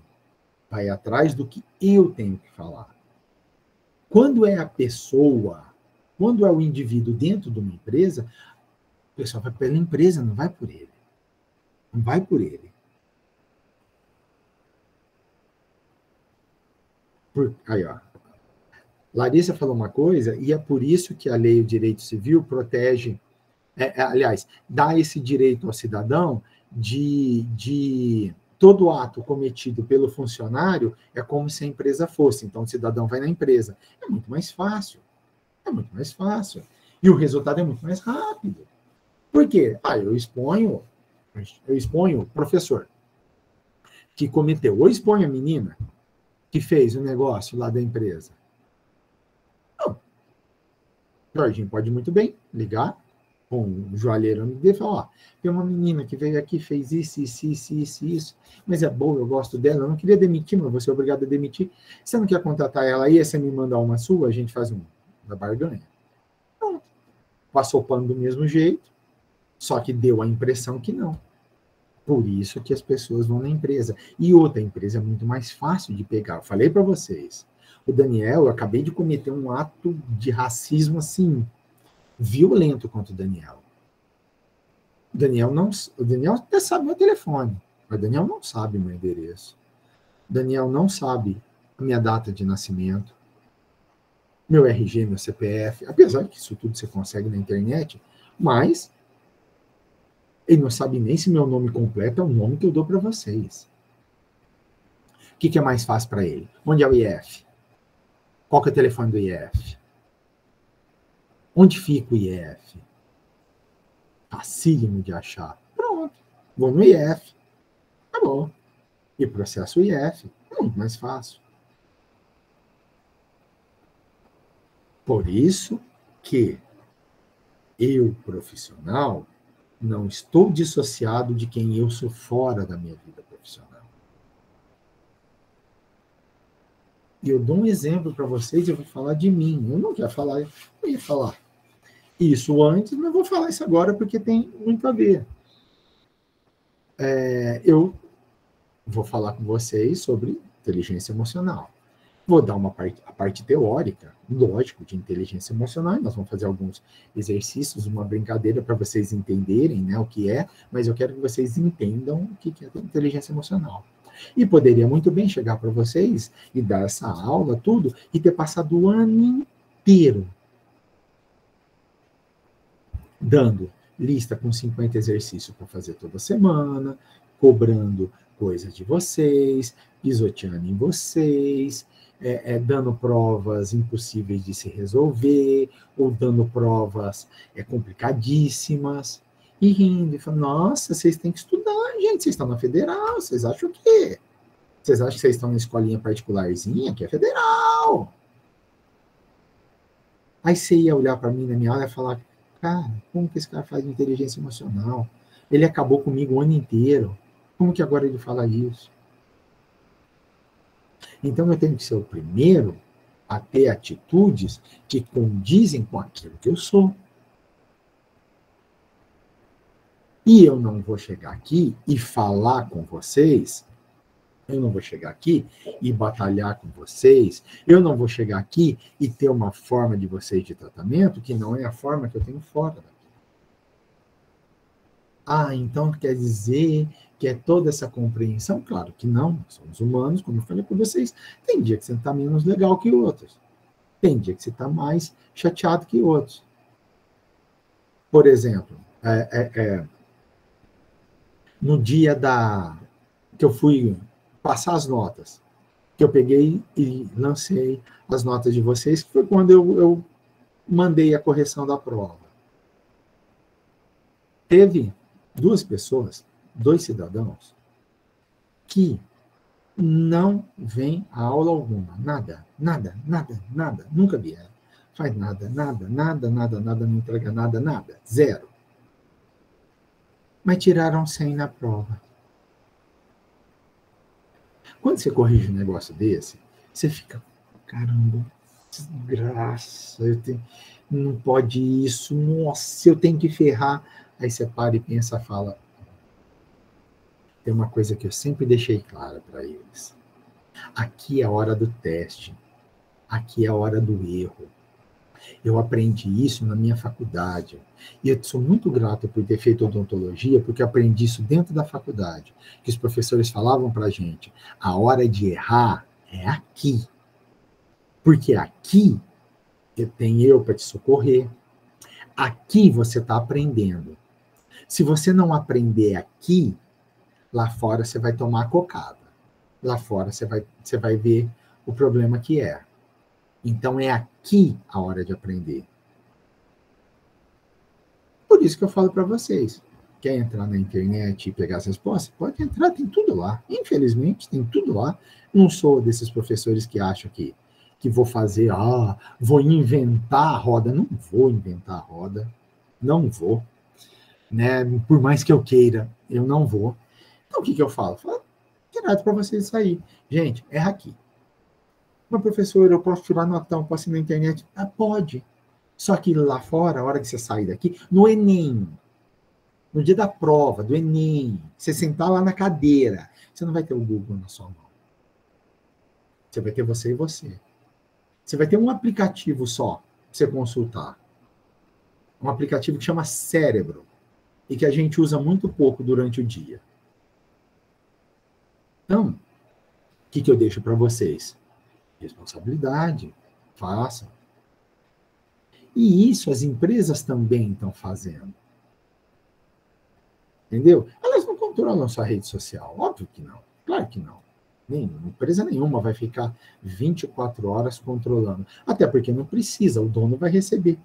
vai atrás do que eu tenho que falar. Quando é a pessoa, quando é o indivíduo dentro de uma empresa, o pessoal vai pela empresa, não vai por ele. Não vai por ele. Por, aí, ó. Larissa falou uma coisa, e é por isso que a lei do direito civil protege, é, é, aliás, dá esse direito ao cidadão de, de todo ato cometido pelo funcionário é como se a empresa fosse. Então, o cidadão vai na empresa. É muito mais fácil. É muito mais fácil. E o resultado é muito mais rápido. Por quê? Ah, eu exponho, eu exponho o professor que cometeu, ou exponho a menina que fez o negócio lá da empresa. Jorginho pode muito bem ligar, com o joalheiro dele, falou, ó, tem uma menina que veio aqui, fez isso, isso, isso, isso, isso, mas é boa, eu gosto dela, eu não queria demitir, mas vou ser obrigado a demitir. Você não quer contratar ela aí, você me mandar uma sua, a gente faz um, uma barganha. Pronto. Passou o pano do mesmo jeito, Só que deu a impressão que não. Por isso que as pessoas vão na empresa. E outra empresa é muito mais fácil de pegar. Eu falei para vocês. O Daniel, eu acabei de cometer um ato de racismo assim violento contra o Daniel. O Daniel não, o Daniel até sabe meu telefone, mas o Daniel não sabe meu endereço. O Daniel não sabe a minha data de nascimento, meu RG, meu CPF, apesar que isso tudo você consegue na internet, mas ele não sabe nem se meu nome completo é o nome que eu dou para vocês. O que, que é mais fácil para ele? Onde é o IF? Qual que é o telefone do IF? Onde fica o IF? Facílimo de achar. Pronto. Vou no IF. Tá bom. E processo o IF. Muito mais fácil. Por isso que eu, profissional, não estou dissociado de quem eu sou fora da minha vida profissional. E eu dou um exemplo para vocês, eu vou falar de mim. Eu não quero falar, eu ia falar isso antes, mas vou falar isso agora porque tem muito a ver. É, eu vou falar com vocês sobre inteligência emocional. Vou dar uma parte, a parte teórica, lógico, de inteligência emocional, e nós vamos fazer alguns exercícios, uma brincadeira para vocês entenderem né, o que é, mas eu quero que vocês entendam o que é inteligência emocional. E poderia muito bem chegar para vocês e dar essa aula, tudo, e ter passado o ano inteiro dando lista com 50 exercícios para fazer toda semana, cobrando coisas de vocês, pisoteando em vocês, é, é, dando provas impossíveis de se resolver, ou dando provas é, complicadíssimas, e rindo, e falando, nossa, vocês têm que estudar, gente, vocês estão na federal, vocês acham o quê? Vocês acham que vocês estão na escolinha particularzinha, que é federal? Aí você ia olhar para mim na minha aula e falar, cara, como que esse cara faz inteligência emocional? Ele acabou comigo o ano inteiro. Como que agora ele fala isso? Então eu tenho que ser o primeiro a ter atitudes que condizem com aquilo que eu sou. E eu não vou chegar aqui e falar com vocês, eu não vou chegar aqui e batalhar com vocês, eu não vou chegar aqui e ter uma forma de vocês de tratamento que não é a forma que eu tenho fora daqui. Ah, então quer dizer que é toda essa compreensão? Claro que não, somos humanos, como eu falei para vocês. Tem dia que você está menos legal que outros. Tem dia que você está mais chateado que outros. Por exemplo, é, é, é, no dia da que eu fui passar as notas, que eu peguei e lancei as notas de vocês, que foi quando eu, eu mandei a correção da prova. Teve duas pessoas, dois cidadãos, que não vêm a aula alguma, nada, nada, nada, nada, nunca vieram. Faz nada, nada, nada, nada, nada, não entrega nada, nada, zero mas tiraram 100 na prova. Quando você corrige um negócio desse, você fica, caramba, desgraça, eu tenho, não pode isso, nossa, eu tenho que ferrar. Aí você para e pensa, fala, tem uma coisa que eu sempre deixei clara para eles. Aqui é a hora do teste. Aqui é a hora do erro. Eu aprendi isso na minha faculdade. E eu sou muito grato por ter feito odontologia, porque eu aprendi isso dentro da faculdade. Que os professores falavam para a gente: a hora de errar é aqui. Porque aqui tem eu para te socorrer. Aqui você está aprendendo. Se você não aprender aqui, lá fora você vai tomar cocada. Lá fora você vai, você vai ver o problema que é. Então é aqui a hora de aprender. Por isso que eu falo para vocês. Quer entrar na internet e pegar as respostas? Pode entrar, tem tudo lá. Infelizmente, tem tudo lá. Não sou desses professores que acham que, que vou fazer, ah, vou inventar a roda. Não vou inventar a roda. Não vou. Né? Por mais que eu queira, eu não vou. Então, o que, que eu falo? Falo direto para vocês sair. Gente, erra aqui. Mas, professor, eu posso tirar notão, posso ir na internet? Ah, pode. Só que lá fora, a hora que você sair daqui, no Enem, no dia da prova, do Enem, você sentar lá na cadeira, você não vai ter o Google na sua mão. Você vai ter você e você. Você vai ter um aplicativo só para você consultar. Um aplicativo que chama Cérebro e que a gente usa muito pouco durante o dia. Então, o que, que eu deixo para vocês? Responsabilidade. Façam. E isso as empresas também estão fazendo. Entendeu? Elas não controlam sua rede social. Óbvio que não. Claro que não. Nenhuma, empresa nenhuma vai ficar 24 horas controlando. Até porque não precisa, o dono vai receber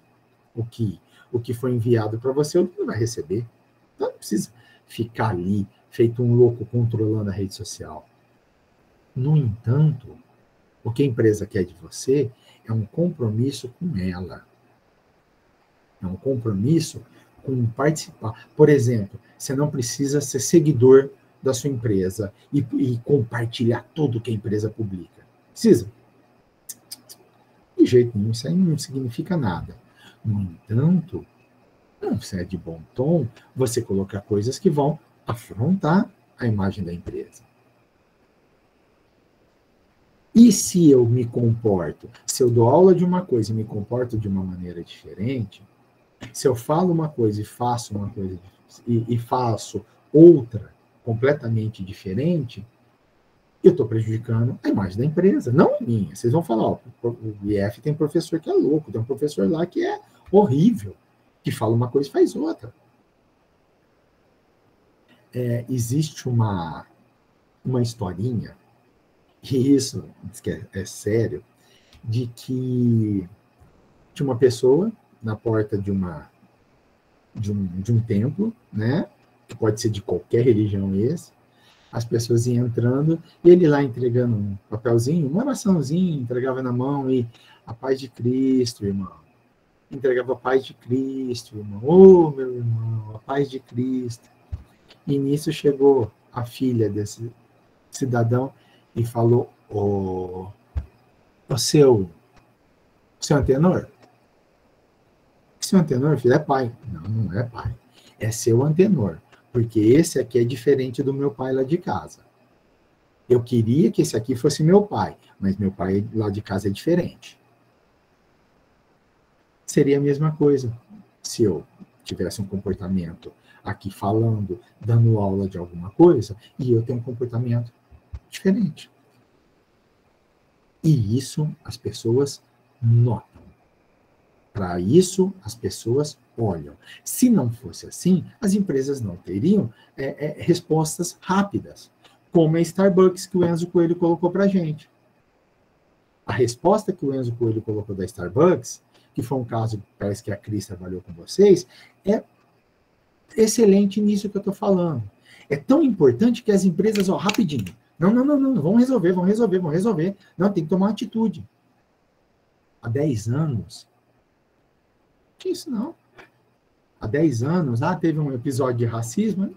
o que, o que foi enviado para você, o dono vai receber. Então não precisa ficar ali, feito um louco, controlando a rede social. No entanto, o que a empresa quer de você é um compromisso com ela. É um compromisso com participar. Por exemplo, você não precisa ser seguidor da sua empresa e, e compartilhar tudo que a empresa publica. Precisa? De jeito nenhum, isso aí não significa nada. No entanto, não é de bom tom você colocar coisas que vão afrontar a imagem da empresa. E se eu me comporto, se eu dou aula de uma coisa e me comporto de uma maneira diferente, se eu falo uma coisa e faço uma coisa e, e faço outra completamente diferente, eu estou prejudicando a imagem da empresa, não a minha. Vocês vão falar, ó, o IF tem professor que é louco, tem um professor lá que é horrível, que fala uma coisa e faz outra. É, existe uma, uma historinha, e isso é, é sério, de que tinha uma pessoa na porta de uma de um, de um templo, né? Que pode ser de qualquer religião esse. As pessoas iam entrando e ele lá entregando um papelzinho, uma oraçãozinha, entregava na mão e a paz de Cristo, irmão. Entregava a paz de Cristo, irmão. Ô, oh, meu irmão, a paz de Cristo. E nisso chegou a filha desse cidadão e falou: Ô, oh, seu, seu antenor, seu antenor, filho, é pai. Não, não é pai. É seu antenor. Porque esse aqui é diferente do meu pai lá de casa. Eu queria que esse aqui fosse meu pai, mas meu pai lá de casa é diferente. Seria a mesma coisa se eu tivesse um comportamento aqui falando, dando aula de alguma coisa, e eu tenho um comportamento diferente. E isso as pessoas notam. Para isso, as pessoas olham. Se não fosse assim, as empresas não teriam é, é, respostas rápidas, como a Starbucks que o Enzo Coelho colocou para a gente. A resposta que o Enzo Coelho colocou da Starbucks, que foi um caso, parece que a Cris trabalhou com vocês, é excelente nisso que eu estou falando. É tão importante que as empresas, ó, rapidinho, não, não, não, não, vão resolver, vão resolver, vão resolver. Não, tem que tomar uma atitude. Há 10 anos, tinha isso não. Há 10 anos, ah, teve um episódio de racismo,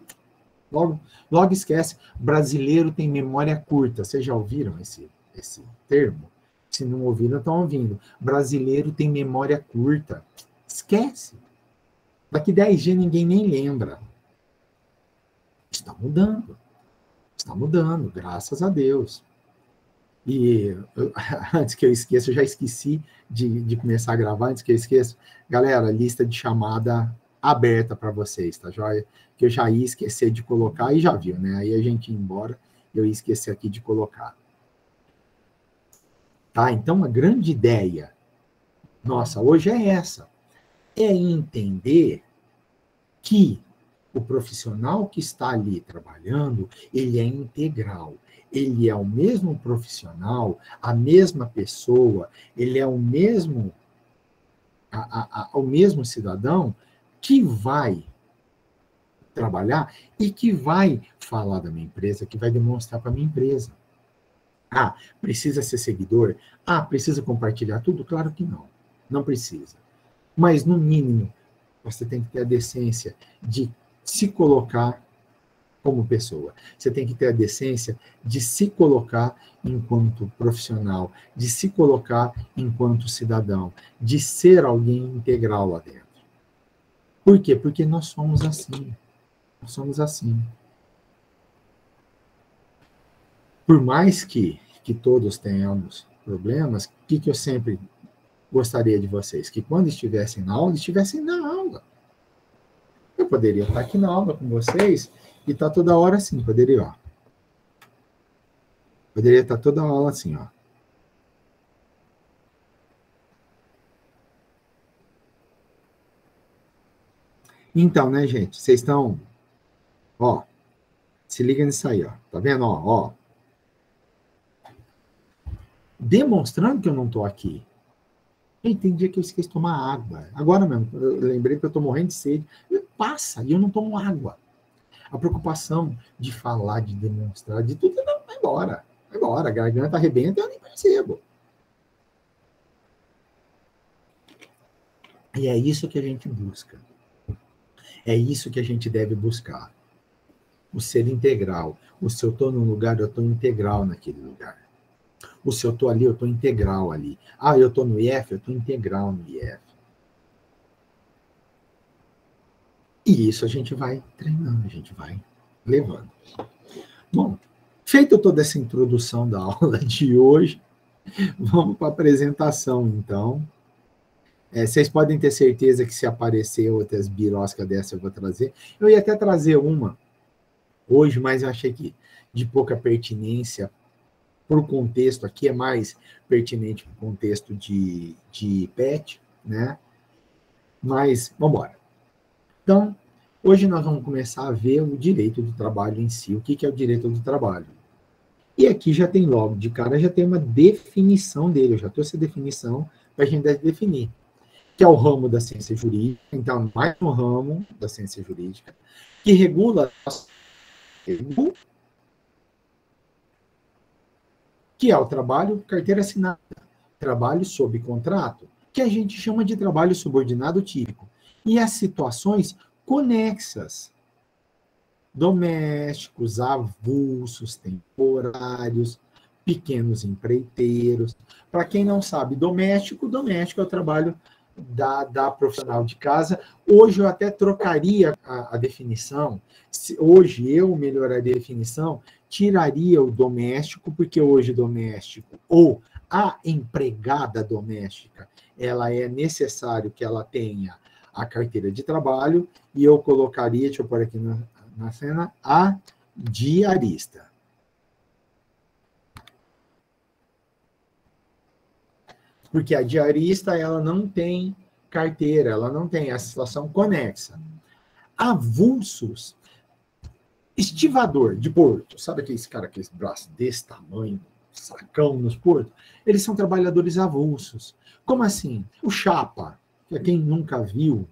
logo, logo esquece. Brasileiro tem memória curta. Vocês já ouviram esse, esse termo? Se não ouviram, estão ouvindo. Brasileiro tem memória curta. Esquece. Daqui 10 dias ninguém nem lembra. Está mudando. Está mudando, graças a Deus. E antes que eu esqueça, eu já esqueci de, de começar a gravar, antes que eu esqueça. Galera, lista de chamada aberta para vocês, tá joia? Que eu já ia esquecer de colocar e já viu, né? Aí a gente ia embora, eu ia esquecer aqui de colocar. Tá? Então, a grande ideia nossa hoje é essa: é entender que o profissional que está ali trabalhando, ele é integral ele é o mesmo profissional, a mesma pessoa, ele é o mesmo, a, a, a, o mesmo cidadão que vai trabalhar e que vai falar da minha empresa, que vai demonstrar para a minha empresa. Ah, precisa ser seguidor? Ah, precisa compartilhar tudo? Claro que não. Não precisa. Mas, no mínimo, você tem que ter a decência de se colocar como pessoa. Você tem que ter a decência de se colocar enquanto profissional, de se colocar enquanto cidadão, de ser alguém integral lá dentro. Por quê? Porque nós somos assim. Nós somos assim. Por mais que, que todos tenhamos problemas, o que, que eu sempre gostaria de vocês? Que quando estivessem na aula, estivessem na aula. Eu poderia estar aqui na aula com vocês e estar toda hora assim, poderia, ó. Poderia estar toda a aula assim, ó. Então, né, gente? Vocês estão. Ó. Se liga nisso aí, ó. Tá vendo? Ó, ó. Demonstrando que eu não tô aqui. E tem dia que eu esqueço de tomar água. Agora mesmo, eu lembrei que eu tô morrendo de sede. Passa e eu não tomo água. A preocupação de falar, de demonstrar, de tudo, não, vai embora. Vai embora. A garganta arrebenta e eu nem percebo. E é isso que a gente busca. É isso que a gente deve buscar. O ser integral. O se eu estou num lugar, eu estou integral naquele lugar. O se eu estou ali, eu estou integral ali. Ah, eu estou no IF, eu estou integral no IF. E isso a gente vai treinando, a gente vai levando. Bom, feita toda essa introdução da aula de hoje, vamos para a apresentação, então. É, vocês podem ter certeza que se aparecer outras biroscas dessa eu vou trazer. Eu ia até trazer uma hoje, mas eu achei que de pouca pertinência para o contexto aqui, é mais pertinente para o contexto de, de PET, né? Mas, vamos embora. Então, hoje nós vamos começar a ver o direito do trabalho em si. O que, é o direito do trabalho? E aqui já tem logo, de cara, já tem uma definição dele. Eu já trouxe a definição para a gente definir que é o ramo da ciência jurídica, então, mais um ramo da ciência jurídica, que regula que é o trabalho carteira assinada, trabalho sob contrato, que a gente chama de trabalho subordinado típico, e as situações conexas, domésticos, avulsos, temporários, pequenos empreiteiros. Para quem não sabe, doméstico, doméstico é o trabalho da, da profissional de casa. Hoje eu até trocaria a, a definição. Se, hoje eu melhoraria a definição, tiraria o doméstico, porque hoje doméstico ou a empregada doméstica, ela é necessário que ela tenha a carteira de trabalho e eu colocaria, deixa eu pôr aqui na, na cena, a diarista. porque a diarista ela não tem carteira, ela não tem a situação conexa. Avulsos, estivador de porto, sabe aqueles cara aqueles braços desse tamanho, sacão nos portos? Eles são trabalhadores avulsos. Como assim? O chapa, é quem nunca viu,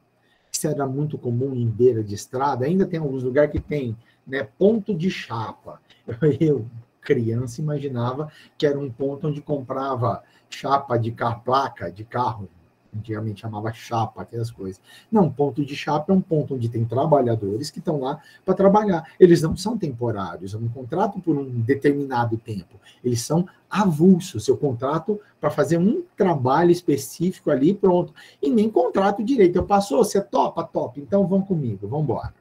isso era muito comum em beira de estrada, ainda tem alguns lugares que tem né, ponto de chapa. Eu, criança, imaginava que era um ponto onde comprava chapa de carro, placa de carro, antigamente chamava chapa, aquelas coisas. Não, ponto de chapa é um ponto onde tem trabalhadores que estão lá para trabalhar. Eles não são temporários, é um contrato por um determinado tempo. Eles são avulsos, seu contrato para fazer um trabalho específico ali, pronto. E nem contrato direito. Eu passou, você topa, top, então vão comigo, vamos embora.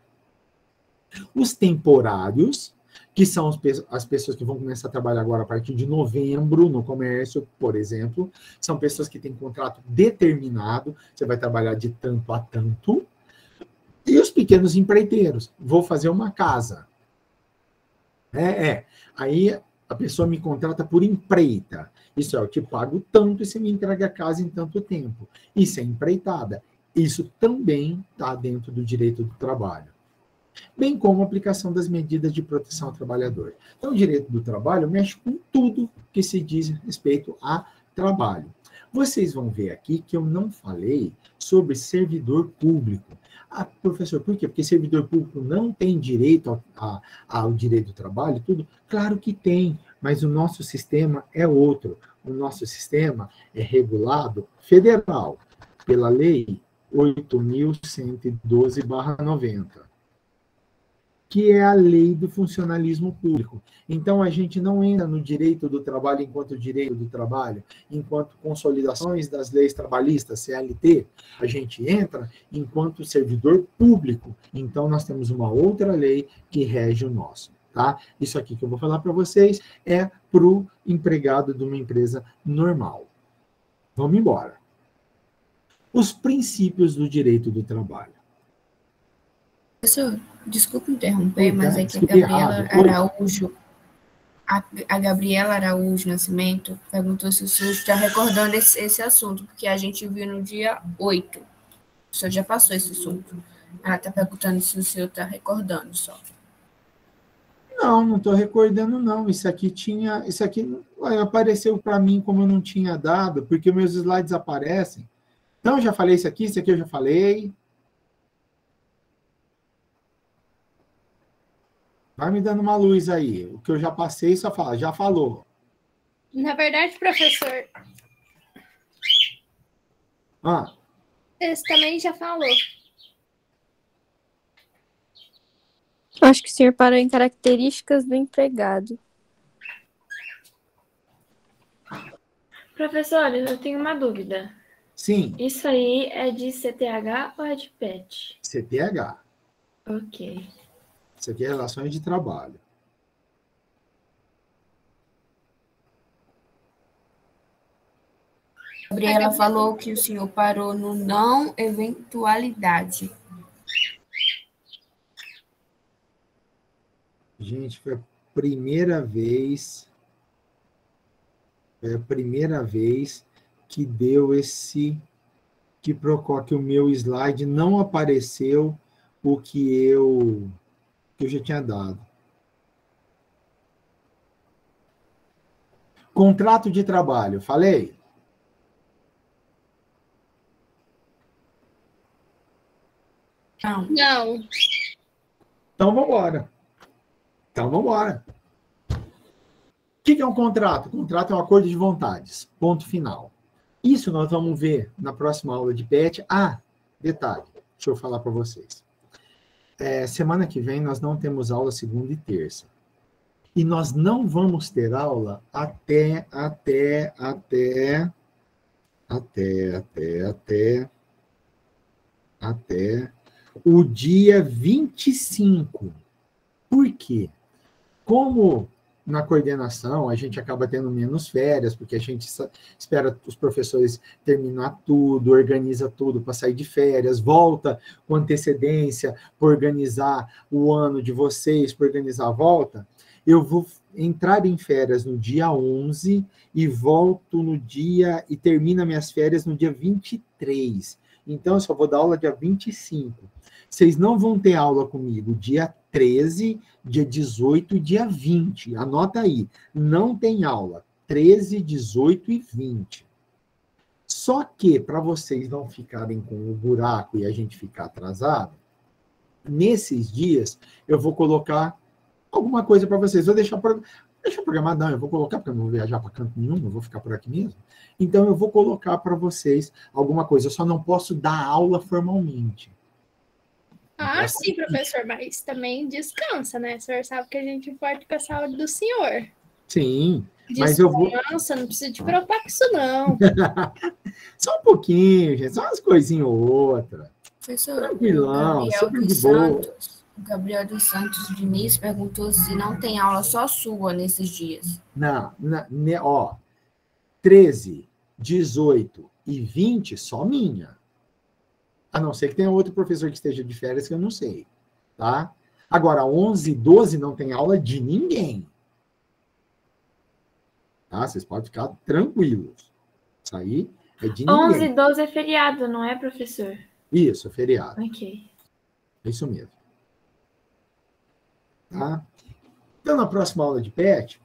Os temporários que são as pessoas que vão começar a trabalhar agora a partir de novembro no comércio, por exemplo, são pessoas que têm contrato determinado, você vai trabalhar de tanto a tanto. E os pequenos empreiteiros, vou fazer uma casa. É, é. Aí a pessoa me contrata por empreita. Isso é, eu te pago tanto e você me entrega a casa em tanto tempo. Isso é empreitada. Isso também está dentro do direito do trabalho bem como a aplicação das medidas de proteção ao trabalhador. Então, o direito do trabalho mexe com tudo que se diz respeito a trabalho. Vocês vão ver aqui que eu não falei sobre servidor público. Ah, professor, por quê? Porque servidor público não tem direito ao, ao direito do trabalho, tudo? Claro que tem, mas o nosso sistema é outro. O nosso sistema é regulado federal pela Lei 8.112-90. que é a lei do funcionalismo público. Então, a gente não entra no direito do trabalho enquanto direito do trabalho, enquanto consolidações das leis trabalhistas, CLT, a gente entra enquanto servidor público. Então, nós temos uma outra lei que rege o nosso. Tá? Isso aqui que eu vou falar para vocês é para o empregado de uma empresa normal. Vamos embora. Os princípios do direito do trabalho. Professor, desculpe interromper, mas é que a Gabriela Araújo, a, a, Gabriela Araújo Nascimento perguntou se o senhor está recordando esse, esse assunto, porque a gente viu no dia 8. O senhor já passou esse assunto. Ela está perguntando se o senhor está recordando só. Não, não estou recordando, não. Isso aqui tinha. Isso aqui apareceu para mim como eu não tinha dado, porque meus slides aparecem. Então, já falei isso aqui, isso aqui eu já falei. Vai me dando uma luz aí. O que eu já passei, só fala, já falou. Na verdade, professor. Ah. Esse também já falou. Acho que o senhor parou em características do empregado. Professor, eu tenho uma dúvida. Sim. Isso aí é de CTH ou é de PET? CTH. Ok. Isso aqui é relações de trabalho. Gabriela falou que o senhor parou no não eventualidade. Gente, foi a primeira vez. Foi a primeira vez que deu esse que procó que o meu slide não apareceu o que eu que eu já tinha dado. Contrato de trabalho, falei? Não. Não. Então vamos embora. Então vamos embora. O que é um contrato? contrato é um acordo de vontades. Ponto final. Isso nós vamos ver na próxima aula de PET. Ah, detalhe, deixa eu falar para vocês. É, semana que vem nós não temos aula segunda e terça. E nós não vamos ter aula até, até, até, até, até, até, até o dia 25. Por quê? Como na coordenação, a gente acaba tendo menos férias, porque a gente espera os professores terminar tudo, organiza tudo para sair de férias, volta com antecedência para organizar o ano de vocês, para organizar a volta. Eu vou entrar em férias no dia 11 e volto no dia e termino minhas férias no dia 23. Então, eu só vou dar aula dia 25. Vocês não vão ter aula comigo dia 13, dia 18 e dia 20. Anota aí, não tem aula. 13, 18 e 20. Só que, para vocês não ficarem com o buraco e a gente ficar atrasado, nesses dias eu vou colocar alguma coisa para vocês. Vou deixar, pro... deixar programado, não, eu vou colocar, porque eu não vou viajar para canto nenhum, eu vou ficar por aqui mesmo. Então, eu vou colocar para vocês alguma coisa. Eu só não posso dar aula formalmente. Ah, sim, professor, mas também descansa, né? O senhor sabe que a gente pode com a saúde do senhor. Sim, descansa, mas eu vou. Descansa, não precisa te preocupar com isso, não. só um pouquinho, gente, só umas coisinhas ou outra. Professor, Tranquilão, super de boa. Santos, o Gabriel dos Santos Diniz perguntou se não tem aula só sua nesses dias. Não, ó, 13, 18 e 20 só minha. A não ser que tenha outro professor que esteja de férias que eu não sei, tá? Agora, 11 e 12 não tem aula de ninguém. Tá? Vocês podem ficar tranquilos. Isso aí é de ninguém. 11 e 12 é feriado, não é, professor? Isso, é feriado. Ok. É isso mesmo. Tá? Então, na próxima aula de PET,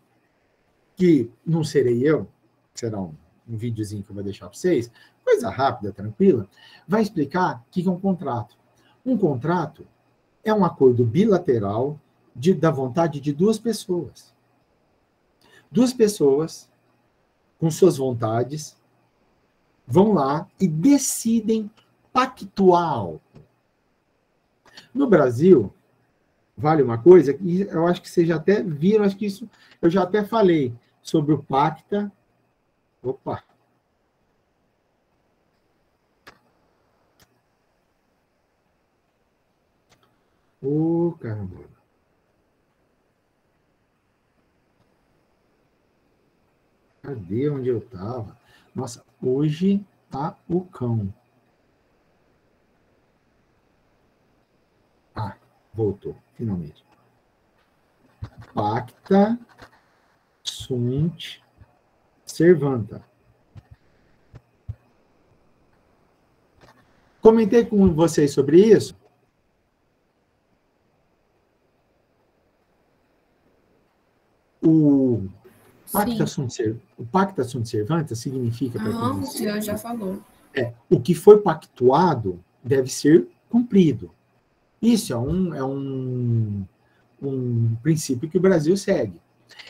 que não serei eu, será um, um videozinho que eu vou deixar para vocês, coisa rápida, tranquila, vai explicar o que é um contrato. Um contrato é um acordo bilateral de, da vontade de duas pessoas. Duas pessoas, com suas vontades, vão lá e decidem pactuar algo. No Brasil, vale uma coisa, e eu acho que vocês já até viram, acho que isso eu já até falei sobre o Pacta. Opa! Ô, caramba. Cadê onde eu estava? Nossa, hoje tá o cão. Ah, voltou, finalmente. Pacta sunt servanta. Comentei com vocês sobre isso. O pacta sunt, o pacta sunt servanta significa... Ah, o senhor já falou. É, o que foi pactuado deve ser cumprido. Isso é um, é um, um princípio que o Brasil segue.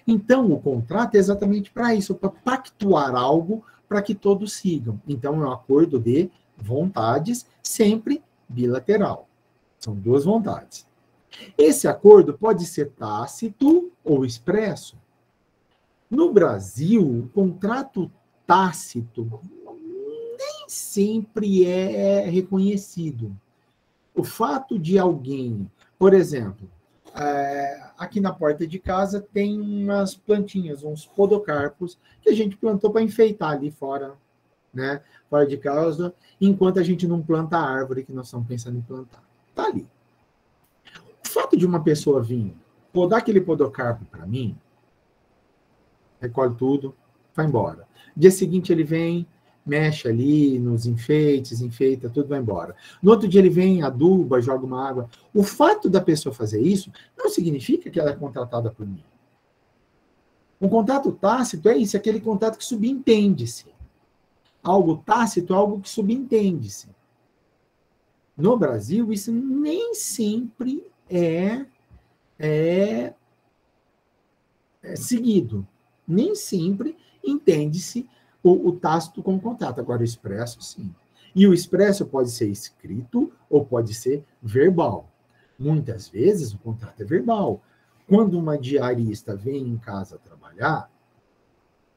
Então, o contrato é exatamente para isso, para pactuar algo para que todos sigam. Então, é um acordo de vontades, sempre bilateral. São duas vontades. Esse acordo pode ser tácito ou expresso. No Brasil, o contrato tácito nem sempre é reconhecido. O fato de alguém, por exemplo, é, aqui na porta de casa tem umas plantinhas, uns podocarpos, que a gente plantou para enfeitar ali fora, né? Fora de casa, enquanto a gente não planta a árvore que nós estamos pensando em plantar. Tá ali. Fato de uma pessoa vir podar aquele podocarpo para mim, recolhe tudo, vai embora. Dia seguinte ele vem, mexe ali nos enfeites, enfeita, tudo vai embora. No outro dia ele vem, aduba, joga uma água. O fato da pessoa fazer isso não significa que ela é contratada por mim. Um contrato tácito é isso, é aquele contrato que subentende-se. Algo tácito é algo que subentende-se. No Brasil, isso nem sempre é, é, é seguido. Nem sempre entende-se o, o tácito como contrato. Agora, o expresso, sim. E o expresso pode ser escrito ou pode ser verbal. Muitas vezes o contrato é verbal. Quando uma diarista vem em casa trabalhar,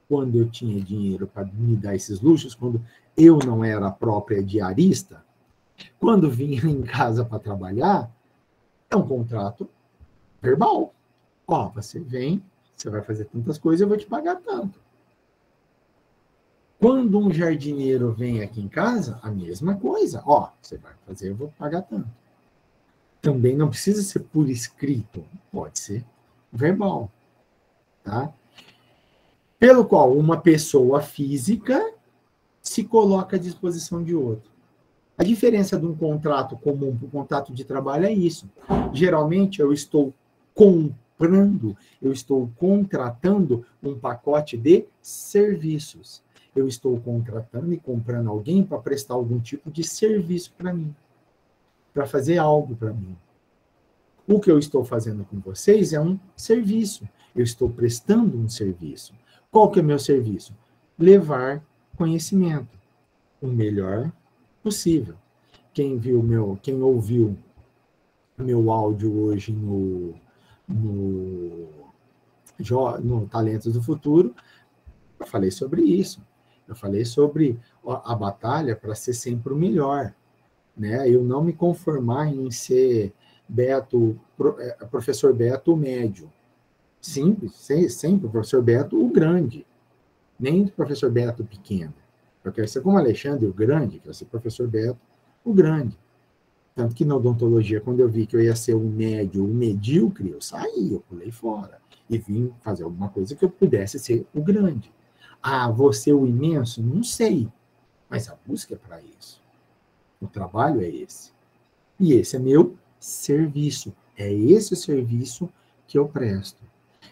quando eu tinha dinheiro para me dar esses luxos, quando eu não era a própria diarista, quando vinha em casa para trabalhar, é um contrato verbal. Ó, você vem, você vai fazer tantas coisas, eu vou te pagar tanto. Quando um jardineiro vem aqui em casa, a mesma coisa. Ó, você vai fazer, eu vou pagar tanto. Também não precisa ser por escrito, pode ser verbal, tá? Pelo qual uma pessoa física se coloca à disposição de outro. A diferença de um contrato comum para um contrato de trabalho é isso. Geralmente eu estou comprando, eu estou contratando um pacote de serviços eu estou contratando e comprando alguém para prestar algum tipo de serviço para mim, para fazer algo para mim. O que eu estou fazendo com vocês é um serviço. Eu estou prestando um serviço. Qual que é o meu serviço? Levar conhecimento o melhor possível. Quem viu meu, quem ouviu meu áudio hoje no no, no Talentos do Futuro, eu falei sobre isso. Eu falei sobre a batalha para ser sempre o melhor, né? Eu não me conformar em ser Beto, é, professor Beto o médio. Simples, sempre professor Beto o grande, nem professor Beto pequeno. Eu quero ser como Alexandre o grande, quero ser professor Beto o grande. Tanto que na odontologia, quando eu vi que eu ia ser o médio, o medíocre, eu saí, eu pulei fora. E vim fazer alguma coisa que eu pudesse ser o grande. Ah, você o imenso? Não sei. Mas a busca é para isso. O trabalho é esse. E esse é meu serviço. É esse o serviço que eu presto.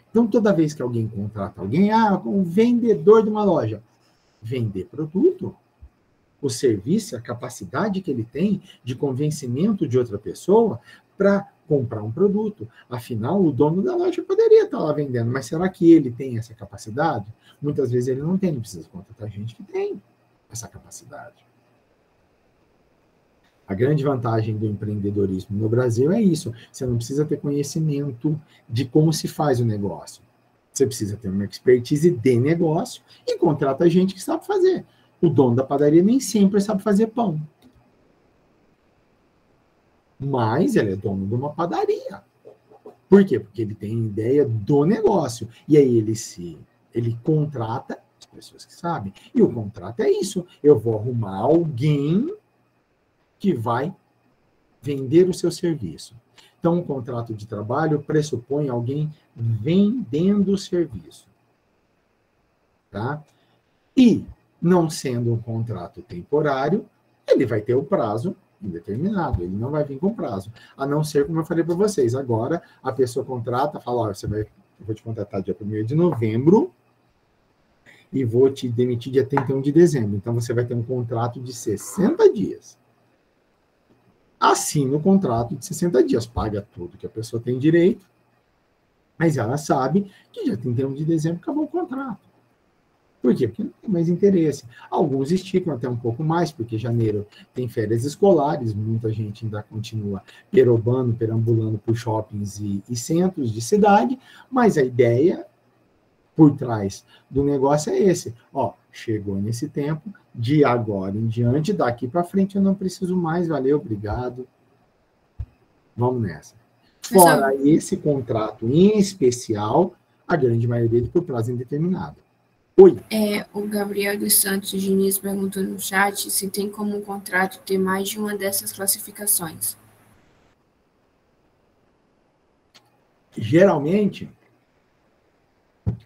Então, toda vez que alguém contrata alguém, ah, um vendedor de uma loja, vender produto. O serviço, a capacidade que ele tem de convencimento de outra pessoa para comprar um produto. Afinal, o dono da loja poderia estar lá vendendo, mas será que ele tem essa capacidade? Muitas vezes ele não tem, ele precisa contratar gente que tem essa capacidade. A grande vantagem do empreendedorismo no Brasil é isso. Você não precisa ter conhecimento de como se faz o negócio. Você precisa ter uma expertise de negócio e contrata gente que sabe fazer. O dono da padaria nem sempre sabe fazer pão. Mas ele é dono de uma padaria. Por quê? Porque ele tem ideia do negócio. E aí ele se ele contrata as pessoas que sabem. E o contrato é isso. Eu vou arrumar alguém que vai vender o seu serviço. Então, um contrato de trabalho pressupõe alguém vendendo o serviço. Tá? E, não sendo um contrato temporário, ele vai ter o prazo indeterminado, ele não vai vir com prazo. A não ser, como eu falei para vocês, agora a pessoa contrata, fala, ó, você vai, eu vou te contratar dia 1 de novembro e vou te demitir dia 31 de dezembro. Então, você vai ter um contrato de 60 dias assina o contrato de 60 dias, paga tudo que a pessoa tem direito, mas ela sabe que já 31 de dezembro acabou o contrato. Por quê? Porque não tem mais interesse. Alguns esticam até um pouco mais, porque janeiro tem férias escolares, muita gente ainda continua perobando, perambulando por shoppings e, e centros de cidade, mas a ideia por trás do negócio é esse. Ó, chegou nesse tempo, de agora em diante, daqui para frente eu não preciso mais, valeu, obrigado. Vamos nessa. Fora esse contrato em especial, a grande maioria é por prazo indeterminado. Oi. É, o Gabriel dos Santos Diniz perguntou no chat se tem como um contrato ter mais de uma dessas classificações. Geralmente,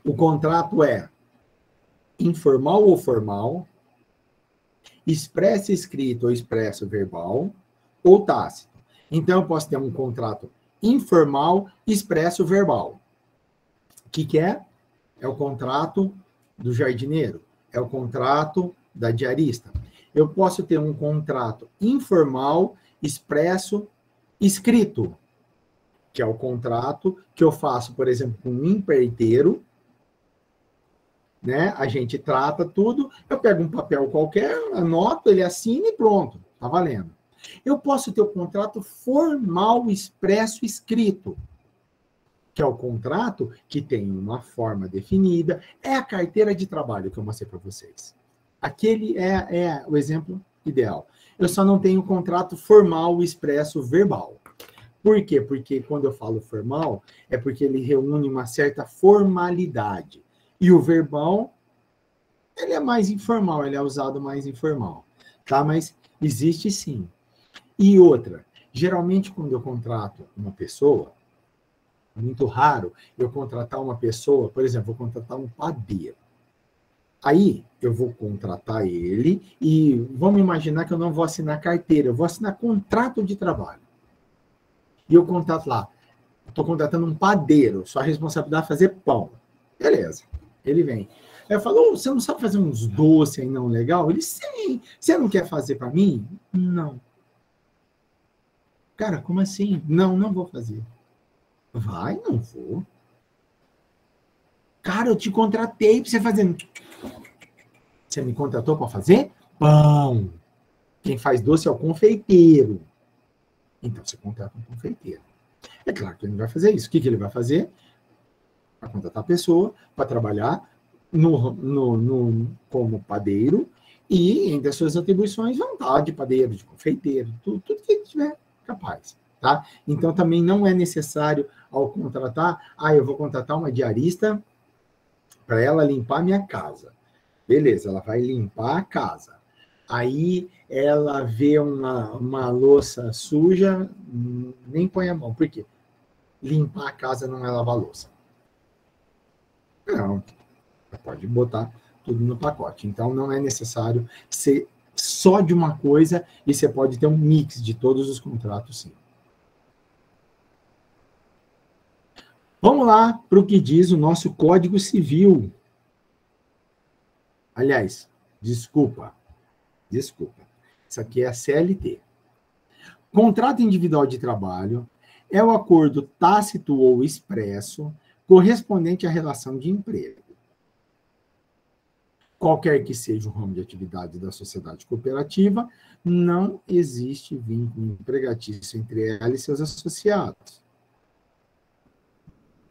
o contrato é informal ou formal, expresso escrito ou expresso verbal, ou tácito. Então, eu posso ter um contrato informal, expresso verbal. O que, que é? É o contrato do jardineiro, é o contrato da diarista. Eu posso ter um contrato informal, expresso, escrito, que é o contrato que eu faço, por exemplo, com um empreiteiro, né? A gente trata tudo, eu pego um papel qualquer, anoto, ele assina e pronto, tá valendo. Eu posso ter o contrato formal, expresso, escrito, que é o contrato que tem uma forma definida, é a carteira de trabalho que eu mostrei para vocês. Aquele é, é o exemplo ideal. Eu só não tenho contrato formal, expresso, verbal. Por quê? Porque quando eu falo formal, é porque ele reúne uma certa formalidade. E o verbal, ele é mais informal, ele é usado mais informal, tá? Mas existe sim. E outra, geralmente quando eu contrato uma pessoa, é muito raro eu contratar uma pessoa, por exemplo, vou contratar um padeiro. Aí eu vou contratar ele e vamos imaginar que eu não vou assinar carteira, eu vou assinar contrato de trabalho. E eu contrato lá, estou contratando um padeiro, sua responsabilidade é fazer pão. Beleza. Ele vem. Eu falo, oh, você não sabe fazer uns doces aí não legal? Ele, sim. Você não quer fazer para mim? Não. Cara, como assim? Não, não vou fazer. Vai, não vou. Cara, eu te contratei para você fazer. Você me contratou para fazer pão. Quem faz doce é o confeiteiro. Então você contrata um confeiteiro. É claro que ele não vai fazer isso. O que, que ele vai fazer? Para contratar a pessoa para trabalhar no, no, no, como padeiro e, entre as suas atribuições, vão estar de padeiro, de confeiteiro, tudo, tudo que tiver capaz. Tá? Então, também não é necessário, ao contratar, ah, eu vou contratar uma diarista para ela limpar minha casa. Beleza, ela vai limpar a casa. Aí ela vê uma, uma louça suja, nem põe a mão. Por quê? Limpar a casa não é lavar louça. Não, pode botar tudo no pacote. Então, não é necessário ser só de uma coisa e você pode ter um mix de todos os contratos, sim. Vamos lá para o que diz o nosso Código Civil. Aliás, desculpa, desculpa. Isso aqui é a CLT. Contrato individual de trabalho é o acordo tácito ou expresso correspondente à relação de emprego. qualquer que seja o ramo de atividade da sociedade cooperativa, não existe vínculo empregatício entre ela e seus associados,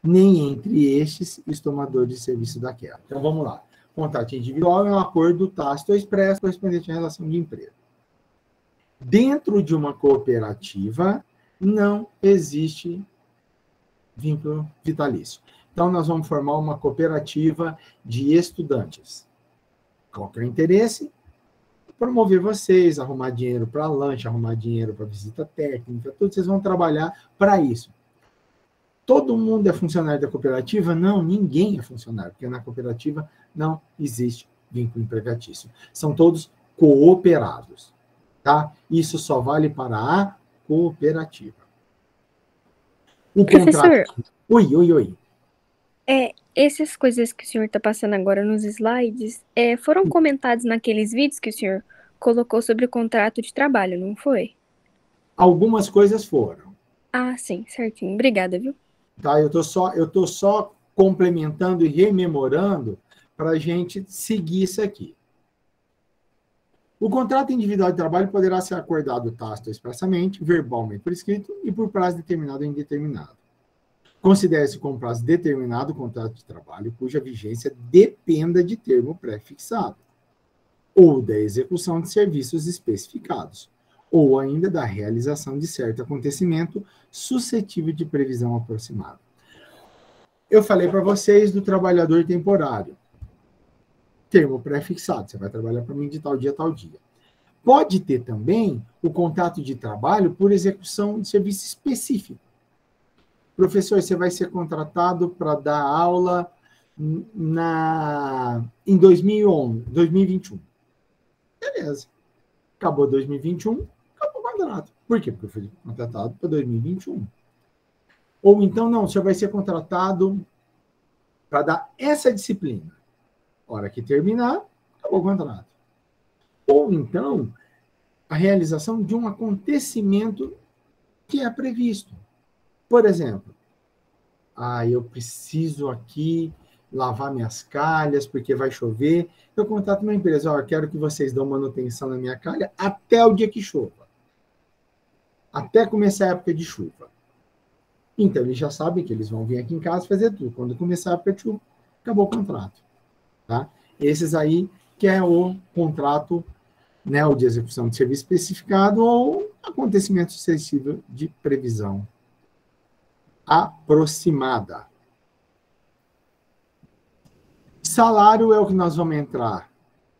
nem entre estes e os tomadores de serviço daquela. Então, vamos lá. Contrato individual é um acordo tácito ou expresso correspondente à relação de emprego. Dentro de uma cooperativa, não existe vínculo vitalício. Então, nós vamos formar uma cooperativa de estudantes. Qual é o interesse? Promover vocês, arrumar dinheiro para lanche, arrumar dinheiro para visita técnica, tudo vocês vão trabalhar para isso. Todo mundo é funcionário da cooperativa? Não, ninguém é funcionário, porque na cooperativa não existe vínculo empregatício. São todos cooperados, tá? Isso só vale para a cooperativa. O Professor, contrato... Oi, oi, oi. É, essas coisas que o senhor está passando agora nos slides é, foram comentados naqueles vídeos que o senhor colocou sobre o contrato de trabalho, não foi? Algumas coisas foram. Ah, sim, certinho. Obrigada, viu? Tá, eu tô só, eu tô só complementando e rememorando para a gente seguir isso aqui. O contrato individual de trabalho poderá ser acordado tácito expressamente, verbalmente por escrito e por prazo determinado ou indeterminado. Considere-se como prazo determinado o contrato de trabalho cuja vigência dependa de termo pré-fixado, ou da execução de serviços especificados, ou ainda da realização de certo acontecimento suscetível de previsão aproximada. Eu falei para vocês do trabalhador temporário. Termo pré-fixado, você vai trabalhar para mim de tal dia, tal dia. Pode ter também o contrato de trabalho por execução de serviço específico. Professor, você vai ser contratado para dar aula na em 2011, 2021. Beleza. Acabou 2021, acabou o contrato. Por quê? Porque eu fui contratado para 2021. Ou então, não, você vai ser contratado para dar essa disciplina. Hora que terminar, acabou o contrato. Ou então, a realização de um acontecimento que é previsto. Por exemplo, ah, eu preciso aqui lavar minhas calhas porque vai chover. Eu contato uma empresa, ó, quero que vocês dão manutenção na minha calha até o dia que chova. Até começar a época de chuva. Então, eles já sabem que eles vão vir aqui em casa fazer tudo. Quando começar a época de chuva, acabou o contrato. Tá? Esses aí que é o contrato né, o de execução de serviço especificado ou acontecimento sucessivo de previsão aproximada. Salário é o que nós vamos entrar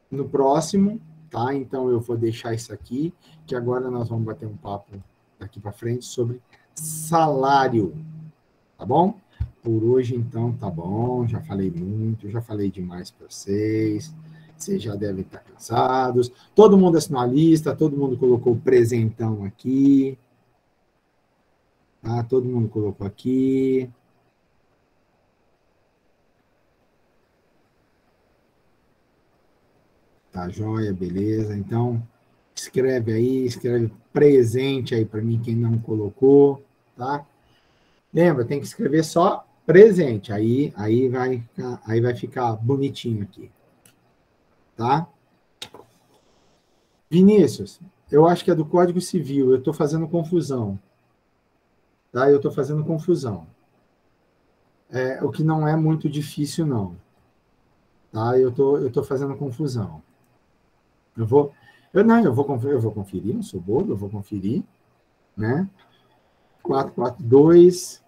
no próximo, tá? Então eu vou deixar isso aqui, que agora nós vamos bater um papo daqui para frente sobre salário, tá bom? Por hoje, então, tá bom. Já falei muito, já falei demais para vocês. Vocês já devem estar cansados. Todo mundo assinou a lista, todo mundo colocou o presentão aqui. Tá? Todo mundo colocou aqui. Tá joia, beleza. Então, escreve aí, escreve presente aí para mim quem não colocou, tá? Lembra, tem que escrever só presente, aí aí vai aí vai ficar bonitinho aqui. Tá? Vinícius, eu acho que é do Código Civil, eu estou fazendo confusão. Tá? Eu estou fazendo confusão. É, o que não é muito difícil, não. Tá? Eu tô, estou tô fazendo confusão. Eu vou. Eu não, eu vou, eu vou conferir, não sou bobo, eu vou conferir. Né? 442.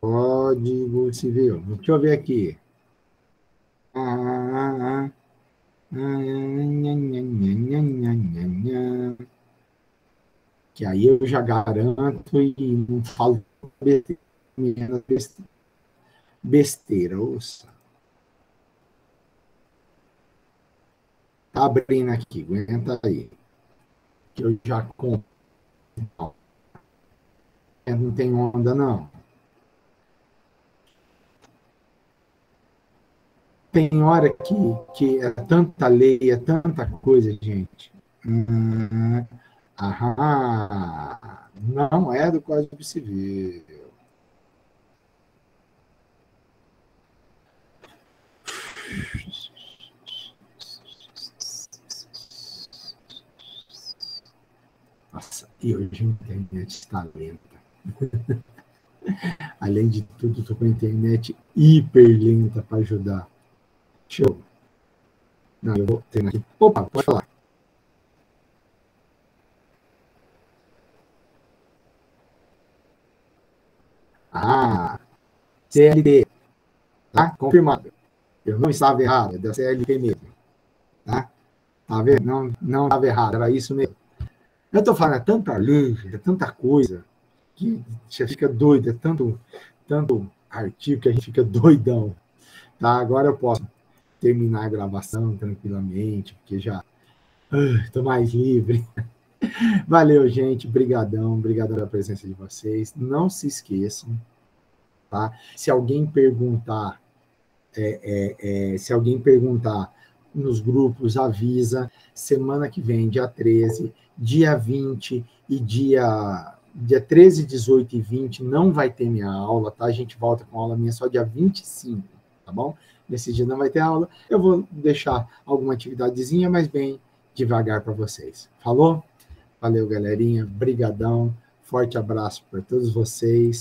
Código Civil. Deixa eu ver aqui. Ah, que aí eu já garanto e não falo besteira, besteira ouça. Tá abrindo aqui, aguenta aí. Que eu já compro. Não tem onda, não. tem hora que, que é tanta lei, é tanta coisa, gente. Hum, ah, não é do Código Civil. Nossa, e hoje a internet está lenta. Além de tudo, estou com a internet hiper lenta para ajudar. Show. Não, eu vou ter aqui. Opa, pode falar. Ah, CLT. Tá? Confirmado. Eu não estava errado, é da CLT mesmo. Tá? Tá vendo? Não, não estava errado, era isso mesmo. Eu estou falando, é tanta lei, é tanta coisa, que você fica doido, é tanto, tanto artigo que a gente fica doidão. Tá? Agora eu posso terminar a gravação tranquilamente, porque já estou uh, mais livre. Valeu, gente. Brigadão. Obrigado pela presença de vocês. Não se esqueçam, tá? Se alguém perguntar, é, é, é, se alguém perguntar nos grupos, avisa. Semana que vem, dia 13, dia 20 e dia, dia 13, 18 e 20, não vai ter minha aula, tá? A gente volta com aula minha só dia 25, tá bom? Nesse dia não vai ter aula. Eu vou deixar alguma atividadezinha, mas bem devagar para vocês. Falou? Valeu, galerinha. Brigadão. Forte abraço para todos vocês.